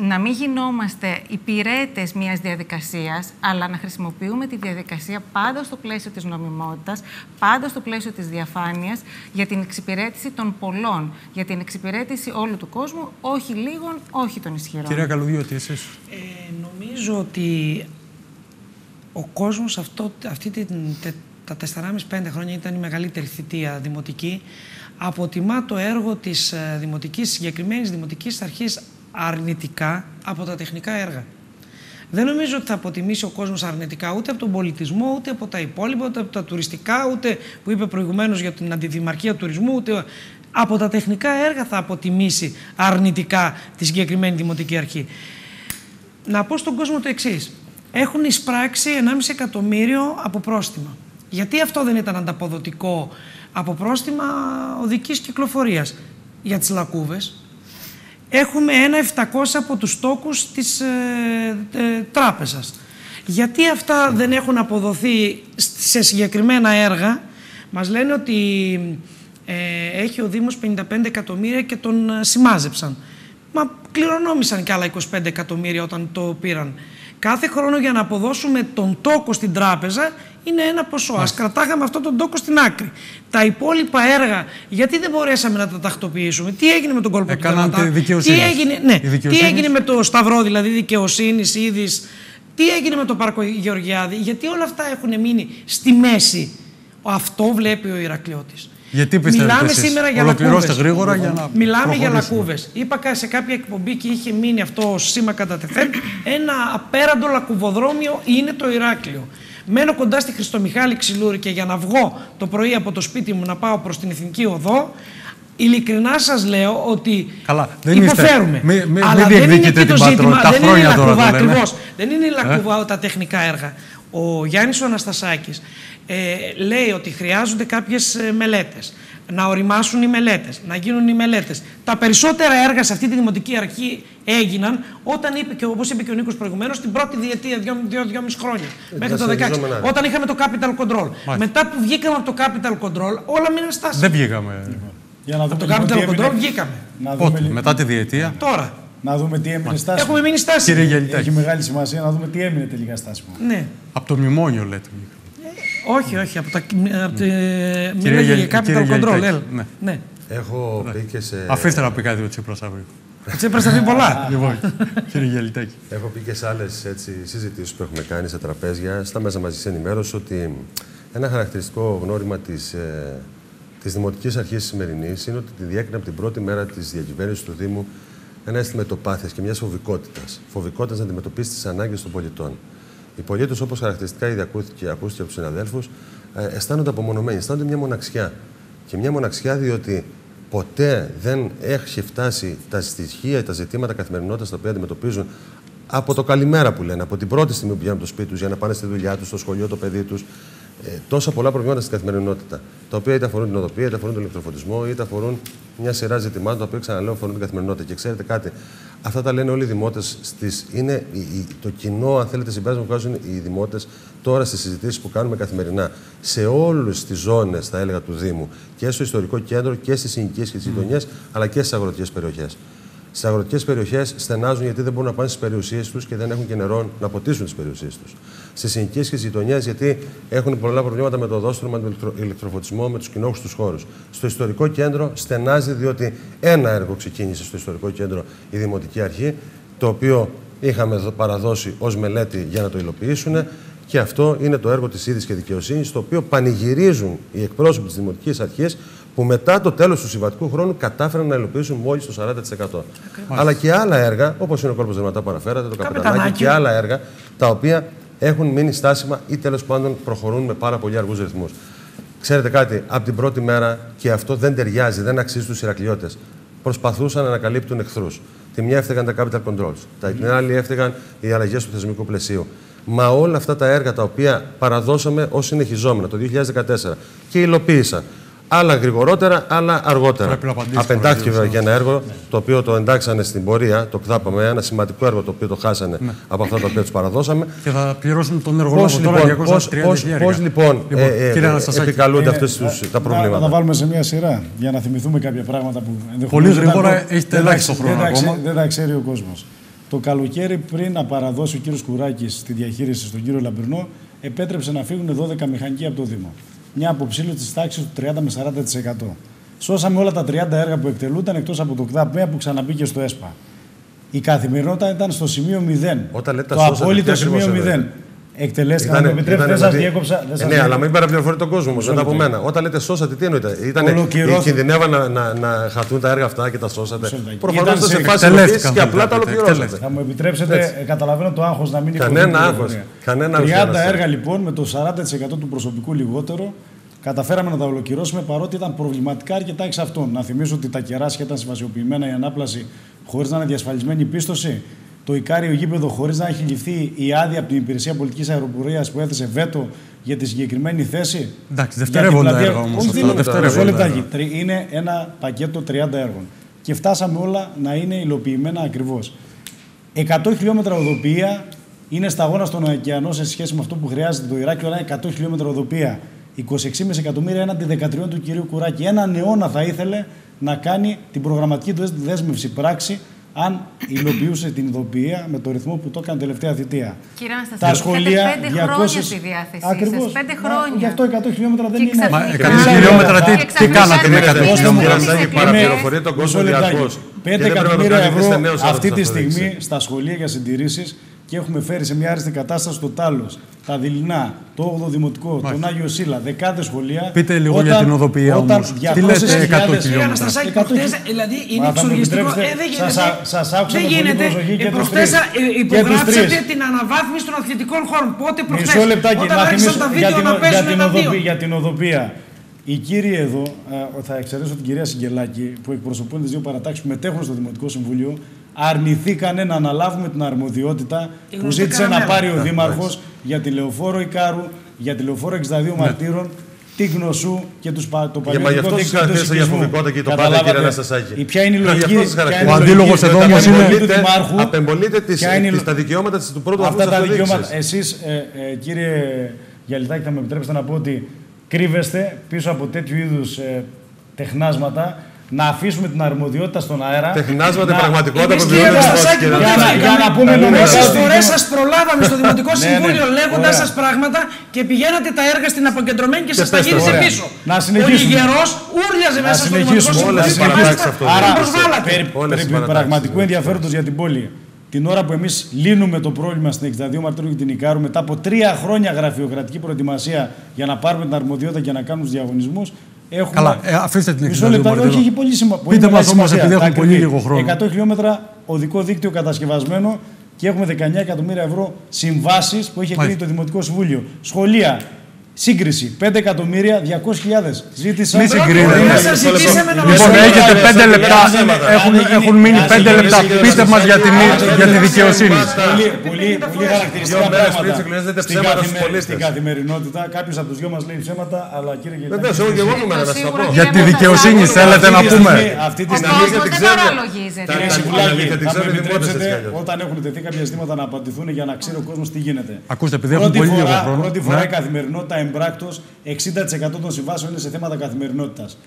S5: να μην γινόμαστε υπηρέτες μιας διαδικασίας, αλλά να χρησιμοποιούμε τη διαδικασία πάντα στο πλαίσιο της νομιμότητας, πάντα στο πλαίσιο της διαφάνειας, για την εξυπηρέτηση των πολλών, για την εξυπηρέτηση όλου του κόσμου, όχι λίγων, όχι των ισχυρών.
S1: Κυρία Καλουδιώτη, εσείς.
S4: Ε, νομίζω ότι ο κόσμος αυτό, αυτή την, τα 4,5-5 χρόνια ήταν η μεγαλύτερη θητεία δημοτική. Αποτιμά το έργο της ε, δημοτικής, συγκεκριμένης δημοτικής αρχής αρνητικά από τα τεχνικά έργα. Δεν νομίζω ότι θα αποτιμήσει ο κόσμος αρνητικά ούτε από τον πολιτισμό, ούτε από τα υπόλοιπα, ούτε από τα τουριστικά, ούτε που είπε προηγουμένως για την αντιδημαρχία τουρισμού, ούτε από τα τεχνικά έργα θα αποτιμήσει αρνητικά τη συγκεκριμένη δημοτική αρχή. Να πω στον κόσμο το εξής έχουν εισπράξει 1,5 εκατομμύριο από πρόστιμα. Γιατί αυτό δεν ήταν ανταποδοτικό από πρόστιμα οδικής κυκλοφορίας για τις λακκούβες; Έχουμε ένα 700 από τους τόκους της ε, ε, τράπεζας. Γιατί αυτά δεν έχουν αποδοθεί σε συγκεκριμένα έργα; Μας λένε ότι ε, έχει ο Δήμος 55 εκατομμύρια και τον ε, σημάζεψαν. Μα κληρονόμησαν κι άλλα 25 εκατομμύρια όταν το πήραν. Κάθε χρόνο για να αποδώσουμε τον τόκο στην τράπεζα είναι ένα ποσό. Α κρατάγαμε αυτό τον τόκο στην άκρη. Τα υπόλοιπα έργα, γιατί δεν μπορέσαμε να τα τακτοποιήσουμε; Τι έγινε με τον κόλπο
S1: Έκαναν
S4: του
S1: τη δικαιοσύνη.
S4: Τι έγινε, ναι,
S1: Η δικαιοσύνη-
S4: τι έγινε με το Σταυρό, δηλαδή δικαιοσύνης, είδης; Τι έγινε με το Πάρκο Γεωργιάδη, γιατί όλα αυτά έχουν μείνει στη μέση. Αυτό βλέπει ο Ηρακλειώτης.
S1: Γιατί πιστεύετε
S4: Μιλάμε
S1: εσείς;
S4: σήμερα για
S1: Ολοκληρώστε
S4: λακκούβες.
S1: γρήγορα για να
S4: Μιλάμε για
S1: προχωρήσουμε.
S4: λακκούβες. Είπα κα- σε κάποια εκπομπή και είχε μείνει αυτό ως σήμα κατά τεθέν. Ένα απέραντο λακκουβοδρόμιο είναι το Ηράκλειο. Μένω κοντά στη Χριστομιχάλη Ξυλούρη και για να βγω το πρωί από το σπίτι μου να πάω προς την Εθνική Οδό, ειλικρινά σας λέω ότι
S1: Καλά, δεν είστε-
S4: υποφέρουμε.
S1: μη- μη-
S4: Αλλά
S1: μην
S4: δεν είναι
S1: διεκδικείτε
S4: εκεί το
S1: την
S4: ζήτημα.
S1: πατρότητα.
S4: Δεν είναι η
S1: Χρόνια τώρα
S4: λακκούβα,
S1: το λέμε.
S4: ακριβώς. Δεν είναι η λακκούβα τα τεχνικά έργα. Ο Γιάννης ο Αναστασάκης ε, λέει ότι χρειάζονται κάποιες ε, μελέτες. Να οριμάσουν οι μελέτες, να γίνουν οι μελέτες. Τα περισσότερα έργα σε αυτή τη δημοτική αρχή έγιναν όταν είπε και όπως είπε και ο Νίκος προηγουμένως την πρώτη διετία, δύο-δυόμιση χρόνια. μέχρι το 16.
S3: συνεχίζουμε να-
S4: Όταν είχαμε το capital control. Μετά που βγήκαμε από το capital control, όλα μείναν στάσιμα.
S1: Δεν βγήκαμε.
S2: Για να
S4: Από
S2: δούμε
S4: το
S2: λοιπόν τι
S4: capital control
S2: έμεινε.
S4: βγήκαμε.
S2: Να δούμε,
S1: Πότε,
S2: λι-
S1: μετά τη διετία;
S4: Τώρα.
S2: να δούμε τι έμεινε στάσιμο.
S4: Έχουμε μείνει στάσιμοι.
S1: Κύριε Γελιτάκη,
S2: Έχει μεγάλη σημασία να δούμε τι έμεινε τελικά στάσιμο.
S4: Ναι.
S1: από το μνημόνιο λέτε.
S4: Όχι, όχι. Από τα, από τη,
S1: Κύριε
S4: μίλαγε
S1: Γελ-
S4: για
S1: κύριε
S4: capital control.
S1: Γελιτάκη,
S4: έλα.
S1: ναι.
S4: ναι.
S3: Έχω πει και σε,
S1: Αφήστε να πει κάτι ο Τσίπρας αύριο.
S4: Τσίπρας θα πει πολλά.
S1: λοιπόν, κύριε Γελιτάκη.
S3: έχω πει και σε άλλες συζητήσεις που έχουμε κάνει σε τραπέζια, στα μέσα μαζικής ενημέρωσης, ότι ένα χαρακτηριστικό γνώριμα της ε, της Δημοτικής Αρχής σημερινής είναι ότι τη διέκρινε από την πρώτη μέρα της διακυβέρνησης του Δήμου ένα αίσθημα ετοπάθειας και μιας φοβικότητας. Φοβικότητας να αντιμετωπίσει τις ανάγκες των πολιτών. Οι πολίτες, όπως χαρακτηριστικά ήδη ακούστηκε, ακούστηκε από τους συναδέλφους, ε, αισθάνονται απομονωμένοι, αισθάνονται μια μοναξιά. Και μια μοναξιά διότι ποτέ δεν έχει φτάσει τα στοιχεία, τα ζητήματα καθημερινότητας τα οποία αντιμετωπίζουν από το καλημέρα που λένε, από την πρώτη στιγμή που βγαίνουν από το σπίτι τους για να πάνε στη δουλειά τους, στο σχολείο, το παιδί τους. Ε, τόσα πολλά προβλήματα στην καθημερινότητα. Τα οποία είτε αφορούν την οδοπία, είτε αφορούν τον ηλεκτροφωτισμό, είτε αφορούν μια σειρά ζητημάτων τα οποία ξαναλέω αφορούν την καθημερινότητα. Και ξέρετε κάτι, αυτά τα λένε όλοι οι δημότες. Είναι η- η- το κοινό, αν θέλετε, συμπέρασμα που βγάζουν οι δημότες τώρα στις συζητήσεις που κάνουμε καθημερινά σε όλες τις ζώνες, θα έλεγα, του Δήμου και στο ιστορικό κέντρο και στις συνοικίες και τις γειτονιές, αλλά και στις αγροτικές περιοχές. Στις αγροτικές περιοχές στενάζουν γιατί δεν μπορούν να πάνε στις περιουσίες τους και δεν έχουν και νερό να ποτίσουν τι περιουσίες τους. Στις συνοικίες και στις γειτονιές γιατί έχουν πολλά προβλήματα με το δόστρωμα, με τον ηλεκτρο- ηλεκτροφωτισμό, με τους κοινόχους τους χώρους. Στο ιστορικό κέντρο στενάζει διότι ένα έργο ξεκίνησε στο ιστορικό κέντρο η Δημοτική Αρχή, το οποίο είχαμε δο- παραδώσει ως μελέτη για να το υλοποιήσουν. Και αυτό είναι το έργο της είδη και δικαιοσύνης, το οποίο πανηγυρίζουν οι εκπρόσωποι της Δημοτικής Αρχής που μετά το τέλος του συμβατικού χρόνου κατάφεραν να υλοποιήσουν μόλις το 40%. Αλλά και άλλα έργα, όπως είναι ο κόρπος Δερματά που αναφέρατε, το Καπετανάκι
S4: Καπετανάκι.
S3: και άλλα έργα, τα οποία έχουν μείνει στάσιμα ή τέλος πάντων προχωρούν με πάρα πολύ αργούς ρυθμούς. Ξέρετε κάτι, από την πρώτη μέρα και αυτό δεν ταιριάζει, δεν αξίζει τους Ηρακλειώτες. Προσπαθούσαν να ανακαλύπτουν εχθρούς. Τη μια έφταιγαν τα capital controls, τα την άλλη έφταιγαν οι αλλαγές του θεσμικού πλαισίου. Μα όλα αυτά τα έργα τα οποία παραδώσαμε ως συνεχιζόμενα το 2014 και υλοποίησαν. Άλλα γρηγορότερα, άλλα αργότερα.
S1: Πρέπει να απαντήσει
S3: Απεντάχθηκε
S1: τώρα,
S3: βέβαια για ένα έργο το οποίο το εντάξανε στην πορεία, το ΚΔΑΠΑ ένα σημαντικό έργο το οποίο το χάσανε
S1: Ναι.
S3: από αυτά τα οποία τους παραδώσαμε.
S1: Και θα πληρώσουν τον
S3: Πώς
S1: εργολάβο τώρα
S3: λοιπόν,
S1: 230
S3: πώς, πώς,
S1: χιλιάρικα.
S3: πώς, λοιπόν,
S1: Λοιπόν,
S3: ε, ε,
S1: κύριε
S3: ε,
S1: Αναστασάκη,
S3: επικαλούνται
S2: Είναι-
S3: αυτές τους, τα
S2: να- Να,
S3: προβλήματα;
S2: τα βάλουμε σε μια σειρά για να θυμηθούμε κάποια πράγματα που ενδεχομένως
S1: Πολύ
S2: δεν τα-
S1: γρήγορα,
S2: δεν
S1: έχετε
S2: τα
S1: ελάχιστο
S2: ξε-
S1: χρόνο
S2: δεν τα ξε-
S1: ακόμα.
S2: Δεν τα ξέρει ο κόσμος. Το καλοκαίρι πριν να παραδώσει ο κύριος Κουράκης τη διαχείριση στον κύριο Λαμπρινό, επέτρεψε να φύγουν 12 μηχανικοί από το Δήμο. Μια αποψήλωση της τάξης του 30 με 40%. Σώσαμε όλα τα 30 έργα που εκτελούνταν εκτός από το ΚΔΑΠ που ξαναμπήκε στο ΕΣΠΑ. Η καθημερινότητα ήταν στο σημείο 0.
S3: Όταν λέτε τα
S2: το
S3: σώσατε,
S2: απόλυτο
S3: τι ακριβώς
S2: σημείο 0.
S3: Εννοείτε;
S2: Εκτελέστηκαν, να
S3: Ήτανε-
S2: μου επιτρέπετε, δεν
S3: ήτανε
S2: σας
S3: δηλαδή-
S2: διέκοψα. δεν
S3: Ε,
S2: σας
S3: ναι, αλλά μην παραπληροφορεί τον κόσμο όμως μετά από
S2: λεπτό.
S3: μένα. Όταν λέτε σώσατε, τι εννοείτε; Ήτανε,
S2: Ολοκληρώθηκε.
S3: κινδυνεύαν να, να, να χαθούν τα έργα αυτά και τα σώσατε.
S2: Μισό λεπτάκι.
S3: Προφανώς
S2: Ήταν
S3: είστε
S2: σε-
S3: σε φάση
S1: εκτελέστηκαν,
S3: υλοποίησης και
S1: θα
S3: απλά τα
S1: πείτε,
S3: ολοκληρώσατε.
S1: εκτελέστηκαν.
S2: Θα μου επιτρέψετε,
S3: Έτσι.
S2: ε, καταλαβαίνω το άγχος να μην είναι
S3: Κανένα
S2: χωρίς
S3: άγχος.
S2: πληροφορία.
S3: Κανένα
S2: 30
S3: άγχος.
S2: έργα λοιπόν με το 40% του προσωπικού λιγότερο καταφέραμε να τα ολοκληρώσουμε παρότι ήταν προβληματικά αρκετά εξ αυτών. Να θυμίσω ότι τα κεράσια ήταν συμβασιοποιημένα η ανάπλαση χωρίς να είναι διασφαλισμένη η πίστοση. Το Ικάριο γήπεδο χωρίς να έχει ληφθεί η άδεια από την Υπηρεσία Πολιτικής Αεροπορίας που έθεσε βέτο για τη συγκεκριμένη θέση.
S1: Εντάξει,
S2: Για την
S1: δευτερεύοντα
S2: πλατεία-
S1: έργα όμως
S2: Όχι,
S1: αυτά,
S2: δεν είναι
S1: δευτερεύοντα
S2: μισό λεπτάκι.
S1: έργα.
S2: Τρι- Είναι ένα πακέτο 30 έργων. Και φτάσαμε όλα να είναι υλοποιημένα ακριβώς. 100 χιλιόμετρα οδοποιία είναι σταγόνα στον ωκεανό σε σχέση με αυτό που χρειάζεται το Ηράκλειο. Να είναι 100 χιλιόμετρα οδοποιία. 26,5 εκατομμύρια έναντι 13 του κυρίου Κουράκη. Έναν αιώνα θα ήθελε να κάνει την προγραμματική του δέσμευση πράξη αν υλοποιούσε την ειδοποιία με το ρυθμό που το έκανε τελευταία θητεία.
S5: Κύριε Αναστασίου,
S2: Τα σχολεία
S5: πέντε
S2: 200...
S5: χρόνια στη διάθεσή
S2: Ακριβώς.
S5: σας. Πέντε
S2: Μα,
S5: χρόνια.
S2: Γι' αυτό 100 χιλιόμετρα δεν
S5: Και
S2: είναι.
S1: Μα
S5: ξαφνικά-
S1: 100 χιλιόμετρα τι,
S5: Και
S1: τι
S5: ξαφνικά
S1: κάνατε με 100
S5: δεν
S3: Δώστε μου,
S1: χιλιόμετρα.
S3: Κυρασάκη,
S5: Είμαι-
S3: παραπληροφορεί τον κόσμο
S2: Μισό λεπτάκι.
S3: διαρκώς.
S2: 5
S3: Και δεν πρέπει να
S2: εκατομμύρια
S3: μεταδίδεστε
S2: ευρώ
S3: νέους
S2: αυτή τη
S3: ανθρώπους
S2: στιγμή
S3: αυτοδείξεις.
S2: στα σχολεία για συντηρήσεις και έχουμε φέρει σε μια άριστη κατάσταση το Τάλος, τα Δειλινά, το 8ο Δημοτικό, τον Άγιο Σύλλα, δεκάδες σχολεία.
S1: Πείτε λίγο για την οδοποιία
S2: όταν
S1: όμως. Τι
S2: 200.000
S1: λέτε 100
S4: Κύριε
S1: χιλιόμετρα.
S4: Αναστασάκη,
S2: 100
S4: προχτές, δηλαδή είναι
S2: Μα θα μου
S4: εξοργιστικό.
S2: επιτρέψετε,
S4: Ε, δεν γίνεται.
S2: σας- σας άκουσα
S4: δεν
S2: με πολύ
S4: γίνεται.
S2: προσοχή και
S4: Ε,
S2: τους
S4: προχτές,
S2: τρεις.
S4: ε,
S2: Και τους
S4: υπογράψατε
S2: τρεις.
S4: την αναβάθμιση των αθλητικών χώρων. Πότε προχτές;
S2: Μισό λεπτάκι
S4: Όταν
S2: να
S4: άρχισαν
S2: θυμίσω
S4: τα
S2: για
S4: βίντεο
S2: την,
S4: να
S2: για,
S4: παίζουν
S2: την
S4: εναντίον.
S2: οδοπία, για την οδοπία. Οι κύριοι εδώ, ε, θα εξαιρέσω την κυρία Σιγκελάκη, που εκπροσωπούν τις δύο παρατάξεις που μετέχουν στο Δημοτικό Συμβούλιο, αρνηθήκανε να αναλάβουμε την αρμοδιότητα που
S4: γνωστή
S2: ζήτησε να
S4: καραμέλα.
S2: πάρει ο Δήμαρχος για τη λεωφόρο Ικάρου, για τη λεωφόρο 62 Μαρτύρων, τη Γνωσού και τους, πα- το
S3: Για μα γι'
S2: παλιό
S3: αυτό σας
S2: δίκτυο του
S3: χαρακτήρισα για
S2: οικισμού.
S3: φοβικότητα και το πάτε,
S2: Καταλάβατε.
S3: κύριε Αναστασάκη.
S2: Η- Ποια είναι η
S3: Γι' αυτό
S2: λογική,
S3: σας
S2: ποια είναι
S3: χαρακτήρισα.
S2: η
S1: Ο αντίλογος
S2: λογική
S1: εδώ όμως είναι-
S2: του Δημάρχου.
S3: Απεμπολείτε τις,
S2: Ποια είναι η-
S3: τις- τα δικαιώματα της- του πρώτου
S2: Αυτά
S3: βαθμού
S2: τα
S3: της
S2: δικαιώματα.
S3: αυτοδίκησης.
S2: Εσείς, ε, ε, κύριε Γιαλιτάκη, θα με επιτρέψετε να πω ότι κρύβεστε πίσω από τέτοιου είδους ε, τεχνάσματα. Να αφήσουμε την αρμοδιότητα στον αέρα.
S3: Τεχνάσματα,
S2: να-
S3: πραγματικότητα που
S4: Εμείς,
S3: βιώνουμε
S4: κύριε
S3: στην
S4: Αναστασάκη,
S3: κύριε
S2: Για να-
S3: Αναστασάκη.
S2: για να πούμε
S3: Καλή
S2: νομικά
S4: Πόσες
S2: ότι-
S4: φορές σας προλάβαμε στο Δημοτικό
S2: Ναι, ναι.
S4: Συμβούλιο λέγοντας
S2: Ωραία.
S4: σας πράγματα και πηγαίνατε τα έργα στην αποκεντρωμένη και σας τα
S3: πέστε,
S4: γύρισε
S2: ωραία.
S4: πίσω.
S2: Να
S4: Ο
S2: συνεχίσουμε.
S4: Λιγερός ούριαζε
S2: Να
S4: μέσα στο Δημοτικό
S2: συνεχίσουμε.
S4: Συμβούλιο.
S3: Όλες τις
S4: και
S3: παρατάξεις
S4: μάλιστα
S3: αυτό.
S4: τον
S2: Άρα,
S4: προσβάλατε.
S2: περί,
S3: Όλες τις
S2: περί
S3: παρατάξεις,
S2: πραγματικού
S3: ναι.
S2: ενδιαφέροντος για την πόλη. Την ώρα που εμείς λύνουμε το πρόβλημα στην 62 Μαρτύρου και την Ικάρου, μετά από τρία χρόνια γραφειοκρατική προετοιμασία για να πάρουμε την αρμοδιότητα και να κάνουμε τους διαγωνισμούς, έχουμε...
S1: Καλά, ε, αφήστε την
S2: Μισό
S1: 62
S2: λεπτό,
S1: Μαρτύρου.
S2: όχι, έχει πολύ σημασία.
S1: Πείτε μας όμως, επειδή έχουμε πολύ λίγο χρόνο.
S2: 100 χιλιόμετρα οδικό δίκτυο κατασκευασμένο και έχουμε 19 εκατομμύρια ευρώ συμβάσεις που έχει εγκρίνει
S1: Μάλιστα.
S2: το Δημοτικό Συμβούλιο. Σχολεία, σύγκριση, 5 εκατομμύρια 200.000. Ζήτησα...
S1: Μη συγκρίνετε.
S4: Μπορεί να
S1: Ναι.
S4: σας ζητήσαμε να
S1: Λοιπόν,
S4: μας
S1: έχετε
S3: Μισό
S1: πέντε
S3: λεπτό,
S1: λεπτά.
S3: μισό λεπτό.
S1: Έχουν,
S2: Αν γίνει-
S1: έχουν μείνει
S2: αν
S1: πέντε
S2: γίνει-
S1: λεπτά.
S3: κύριε
S1: Πείτε μας για, την,
S3: Αναστασάκη,
S1: για τη
S3: αν
S1: δικαιοσύνη.
S3: γίνει-
S2: Πολύ, πολύ, πολύ χαρακτηριστικά
S3: Δύο μέρες πριν τις
S2: πράγματα.
S3: εκλογές λέτε
S2: Στην,
S3: ψέματα στους
S2: καθημε-
S3: πολίτες.
S2: στην καθημερινότητα, κάποιο από του δυο μα λέει ψέματα, αλλά κύριε Γελάκη.
S3: Βεβαίως, εγώ και εγώ νούμερα να σας τα πω.
S5: Σίγουρα,
S1: Για τη
S5: κύριε
S1: δικαιοσύνη
S5: Μαστάκη,
S1: θέλετε να
S2: Αυτή τη
S1: πούμε.
S2: στιγμή- Αυτή τη
S5: Ο
S2: στιγμή.
S3: αλήθεια
S5: κόσμος
S3: την
S5: δεν
S3: ξέρετε.
S5: ορολογίζεται.
S3: Τα-
S2: Κύριε
S3: τα-
S2: Σιβουλάκη,
S3: αλήθεια την
S2: θα
S3: ξέρετε,
S2: μου
S3: δημότες έτσι κι
S2: επιτρέψετε
S3: αλλιώς.
S2: όταν έχουν τεθεί κάποια ζητήματα να απαντηθούν για να ξέρει ο κόσμο τι γίνεται.
S1: Ακούστε, επειδή έχουμε
S2: Πρώτη
S1: πολύ λίγο
S2: φορά,
S1: χρόνο.
S2: πρώτη φορά
S1: Ναι.
S2: η καθημερινότητα εμπράκτο 60% των συμβάσεων είναι σε θέματα καθημερινότητας.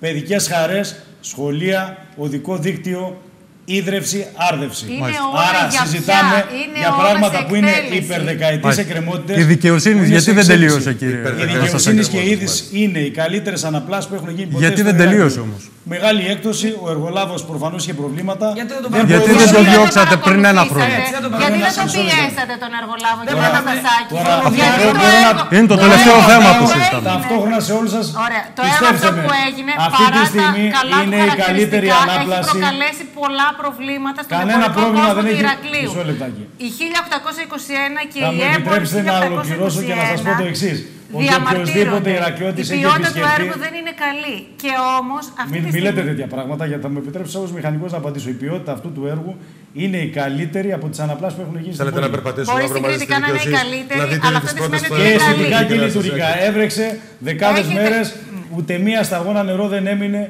S2: Παιδικές χαρές, σχολεία, οδικό δίκτυο, ίδρυυση, άρδευση.
S5: Είναι
S1: Μάλιστα.
S5: όλα
S2: Άρα
S5: για
S2: συζητάμε
S5: πια. Είναι
S2: για
S5: όλα
S2: πράγματα
S5: σε
S2: που είναι
S5: εκτέλεση.
S2: υπερδεκαετής
S1: Μάλιστα.
S2: εκκρεμότητες.
S1: Η δικαιοσύνης, γιατί δεν τελείωσε, κύριε
S2: Η
S3: Υπερδεκαετής
S2: δικαιοσύνης και η
S3: εκκρεμότητες,
S2: είδηση είναι οι καλύτερες αναπλάσεις που έχουν γίνει ποτέ.
S1: Γιατί
S2: στο
S1: δεν
S2: Ηράκλειο.
S1: τελείωσε όμως;
S2: Μεγάλη έκπτωση, ο εργολάβος προφανώς είχε προβλήματα.
S4: Γιατί δεν το
S2: Δεν
S1: Γιατί
S2: μπορούσε-
S1: δεν το
S5: Γιατί
S1: διώξατε πριν ένα
S5: παρακολουθήσατε,
S1: χρόνο;
S4: Έτσι, δεν το
S5: Γιατί δεν το
S2: παρακολουθήσατε.
S5: πιέσατε τον εργολάβο, κύριε
S4: μπορούμε-
S5: Αναστασάκη.
S2: τώρα
S5: Γιατί
S2: αυτό
S5: το
S2: μπορώ να-
S5: έργο-
S1: Είναι το τελευταίο
S5: έργο
S1: θέμα που
S5: που
S1: συζητάμε.
S5: έγινε-
S2: Ταυτόχρονα σε όλους σα.
S5: Ωραία. Το έργο αυτό που έγινε
S2: αυτή
S5: παρά
S2: τη
S5: τα
S2: στιγμή
S5: καλά του
S2: είναι η καλύτερη
S5: χαρακτηριστικά
S2: ανάπλαση.
S5: έχει προκαλέσει πολλά προβλήματα στον
S2: Κανένα
S5: εμπορικό
S2: πρόβλημα
S5: κόσμο
S2: δεν
S5: του
S2: έχει-
S5: Ηρακλείου.
S2: Μισό λεπτάκι.
S5: Η 1821 και
S2: Θα
S5: η
S2: μου
S5: έμπορη
S2: επιτρέψετε να ολοκληρώσω και να σας πω το εξής. Ότι οποιοσδήποτε Ηρακλειώτης
S5: Η
S2: έχει
S5: ποιότητα του
S2: επισκεφτεί-
S5: έργου δεν είναι καλή. Και όμως αυτή
S2: Μην,
S5: τη
S2: μην λέτε
S5: στιγμή...
S2: τέτοια πράγματα, γιατί θα μου επιτρέψεις ω μηχανικός να απαντήσω. Η ποιότητα αυτού του έργου είναι η καλύτερη από τις αναπλάσει που έχουν γίνει στην
S3: Θέλετε να
S2: πόλη.
S3: περπατήσουμε
S5: Μπορεί
S3: αύριο μαζί στη
S5: συγκριτικά να είναι
S3: δικαιοσύνη,
S5: καλύτερη,
S3: να δείτε
S5: αλλά
S3: τις
S5: αυτό δεν
S3: πρώτες
S5: σημαίνει
S3: φορές
S5: ότι
S2: Και
S5: είναι
S3: που
S5: καλή.
S2: αισθητικά και
S3: κύριε
S2: λειτουργικά.
S3: Αναστασάκη.
S2: Έβρεξε δεκάδες
S5: Έχετε-
S2: μέρες, ούτε μία σταγόνα νερό δεν έμεινε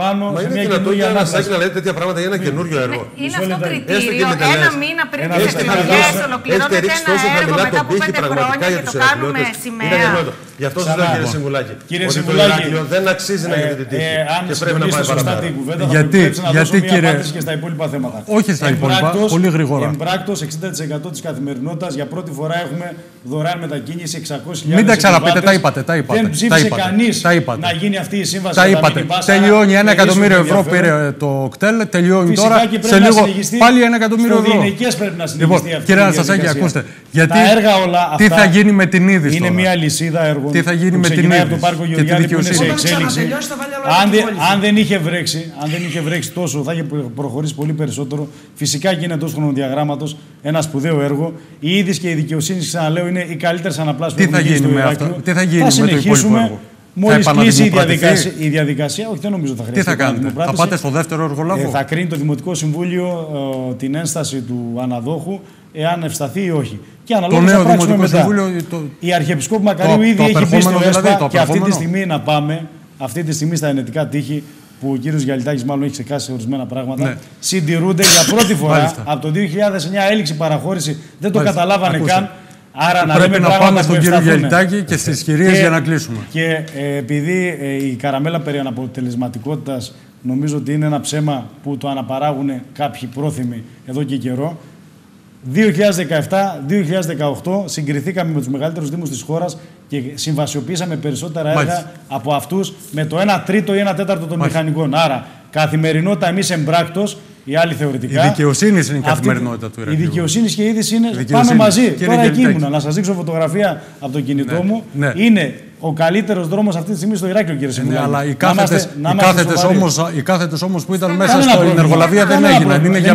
S2: πάνω
S3: Μα
S2: σε
S3: είναι
S2: μια
S3: δυνατόν
S2: καινούργια
S3: για να
S2: ανάπλαση.
S3: να λέτε τέτοια πράγματα για ένα καινούριο έργο.
S5: Είναι
S2: Μισό
S5: αυτό
S2: λεπτάκι.
S3: Έστω και
S5: κριτήριο
S3: με τελές.
S5: ένα μήνα πριν
S2: Ένα
S5: τις
S2: λεπτό.
S5: εκλογές.
S2: Έχετε
S5: Ολοκληρώνεται
S3: ρίξει
S5: ένα
S3: τόσο
S5: έργο
S3: χαμηλά
S5: μετά
S3: τον
S5: από
S3: πύχη
S5: πέντε
S3: πραγματικά
S5: χρόνια
S3: για
S5: και
S3: τους
S5: το κάνουμε
S3: Ηρακλειώτες. Είναι
S5: σημαία.
S3: γεγονότο. Γι' αυτό σας λέω
S2: Ξανά.
S3: κύριε Συμβουλάκη.
S2: Κύριε
S3: ότι το
S2: Συμβουλάκη,
S3: Ηράκλειο δεν αξίζει να έχετε τύχη.
S2: Ε, αν
S3: Και πρέπει να πάει
S2: συντονίσετε σωστά
S3: παραπέρα.
S2: την κουβέντα, θα
S1: Γιατί-
S2: μου επιτρέψετε να
S1: γιατί,
S2: δώσω μια
S1: κύριε-
S2: απάντηση και στα υπόλοιπα θέματα.
S1: Όχι στα υπόλοιπα,
S2: Εμπράκτος-
S1: πολύ γρήγορα.
S2: Εμπράκτος 60% της καθημερινότητας. Για πρώτη φορά έχουμε δωρεάν μετακίνηση 600.000
S1: Μην τα ξαναπείτε,
S2: επιβάτες.
S1: τα είπατε, τα είπατε,
S2: Δεν
S1: τα
S2: ψήφισε
S1: είπατε,
S2: κανείς
S1: τα είπατε.
S2: να γίνει αυτή η σύμβαση.
S1: Τα
S2: για
S1: είπατε.
S2: minibus,
S1: Τελειώνει
S2: άρα
S1: ένα
S2: με
S1: εκατομμύριο
S2: ίσο
S1: ευρώ
S2: ενδιαφέρον.
S1: πήρε το κτέλ, τελειώνει
S2: Φυσικά
S1: τώρα.
S2: και πρέπει
S1: Σε
S2: να
S1: λίγο
S2: συνεχιστεί.
S1: πάλι ένα εκατομμύριο
S2: Στο
S1: ευρώ.
S2: διενικές πρέπει να συνεχιστεί
S1: Λοιπόν,
S2: αυτή
S1: κύριε
S2: η
S1: Αναστασάκη,
S2: διαδικασία.
S1: ακούστε. Γιατί,
S2: Τα έργα όλα
S1: τι
S2: αυτά
S1: θα γίνει με την είδηση
S2: Είναι
S1: τώρα;
S2: μια λυσίδα έργων.
S1: Τι θα γίνει
S2: που
S1: με την
S2: ξεκινάει από το
S1: είδηση
S2: Πάρκο
S1: και τη
S2: Γεωργιάδη που είναι σε
S1: δικαιοσύνη.
S4: Όταν
S2: εξέλιξη.
S4: ξανατελειώσει, θα βάλει άλλο
S2: Αν, δεν-
S4: επικόλυση.
S2: αν δεν είχε βρέξει, αν δεν είχε βρέξει τόσο, θα είχε προχωρήσει πολύ περισσότερο. Φυσικά και είναι εντό χρονοδιαγράμματος ένα σπουδαίο έργο. Η είδηση και η δικαιοσύνη, ξαναλέω, είναι οι καλύτερες αναπλάσει που
S1: Τι
S2: έχουν
S1: θα
S2: γίνει
S1: γίνει
S2: στο
S1: με
S2: Ηράκλειο.
S1: αυτό, τι θα γίνει με το υπόλοιπο
S2: συνεχίσουμε.
S1: έργο;
S2: Μόλις
S1: Θα
S2: κλείσει η
S1: επαναδημοκρατηθεί;
S2: διαδικασία, η διαδικασία, όχι δεν νομίζω θα
S1: Τι
S2: χρειαστεί.
S1: θα κάνετε, θα
S2: επαναδημοκράτηση.
S1: πάτε στο δεύτερο εργολάβο;
S2: Ε, θα κρίνει το Δημοτικό Συμβούλιο ε, την ένσταση του αναδόχου εάν ευσταθεί ή όχι. Και αναλόγως
S1: νέο
S2: θα πράξουμε
S1: Δημοτικό
S2: μετά.
S1: Συμβούλιο, το-
S2: Η Αρχιεπισκόπου Μακαρίου
S1: το-
S2: ήδη
S1: το
S2: έχει μπει στο
S1: απερχόμενο
S2: ΕΣΠΑ
S1: δηλαδή, το
S2: και αυτή τη
S1: απερχόμενο.
S2: στιγμή να πάμε, αυτή τη στιγμή στα ενετικά τείχη που ο κύριος Γιαλιτάκης μάλλον έχει ξεκάσει ορισμένα πράγματα,
S1: Ναι.
S2: συντηρούνται για πρώτη φορά
S1: Μάλιστα.
S2: από το 2009 έληξη παραχώρηση, δεν το
S1: Μάλιστα.
S2: καταλάβανε
S1: Ακούστε.
S2: καν. Άρα να
S1: Πρέπει
S2: λέμε
S1: να
S2: πράγματα
S1: πάμε
S2: που
S1: στον κύριο
S2: ευσταθούν.
S1: Γελιτάκη και στις κυρίες
S2: Και-
S1: για να κλείσουμε.
S2: Και ε, επειδή ε, η καραμέλα περί αναποτελεσματικότητας νομίζω ότι είναι ένα ψέμα που το αναπαράγουν κάποιοι πρόθυμοι εδώ και καιρό. 2017-2018 συγκριθήκαμε με τους μεγαλύτερους δήμους της χώρας και συμβασιοποίησαμε περισσότερα έργα
S1: Μάλιστα.
S2: από αυτούς με το 1 τρίτο ή 1 τέταρτο των
S1: Μάλιστα.
S2: μηχανικών. Άρα, καθημερινότητα εμείς εμπράκτος, οι άλλοι θεωρητικά.
S1: Η δικαιοσύνη είναι η
S2: Αυτή-
S1: καθημερινότητα του
S2: Η
S1: Ηρακλείου.
S2: δικαιοσύνη και η είδηση είναι
S1: δικαιοσύνη.
S2: πάμε μαζί.
S1: Κύριε
S2: Τώρα εκεί
S1: Γελιτάκη.
S2: ήμουνα. Να σας δείξω φωτογραφία από το κινητό
S1: Ναι.
S2: μου.
S1: Ναι.
S2: Είναι ο καλύτερος δρόμος αυτή τη στιγμή στο Ηράκλειο, κύριε
S1: Ναι,
S2: Συμβουλάκη.
S1: αλλά οι
S2: Να είμαστε-
S1: κάθετες,
S2: να
S1: οι
S2: είμαστε
S1: κάθετες
S2: σοβαροί.
S1: όμως, οι κάθετες όμως που ήταν μέσα
S2: Κανένα
S1: στην
S2: πρόβλημα.
S1: εργολαβία δεν
S2: Κανένα
S1: έγιναν.
S2: πρόβλημα.
S1: Είναι
S2: Δεν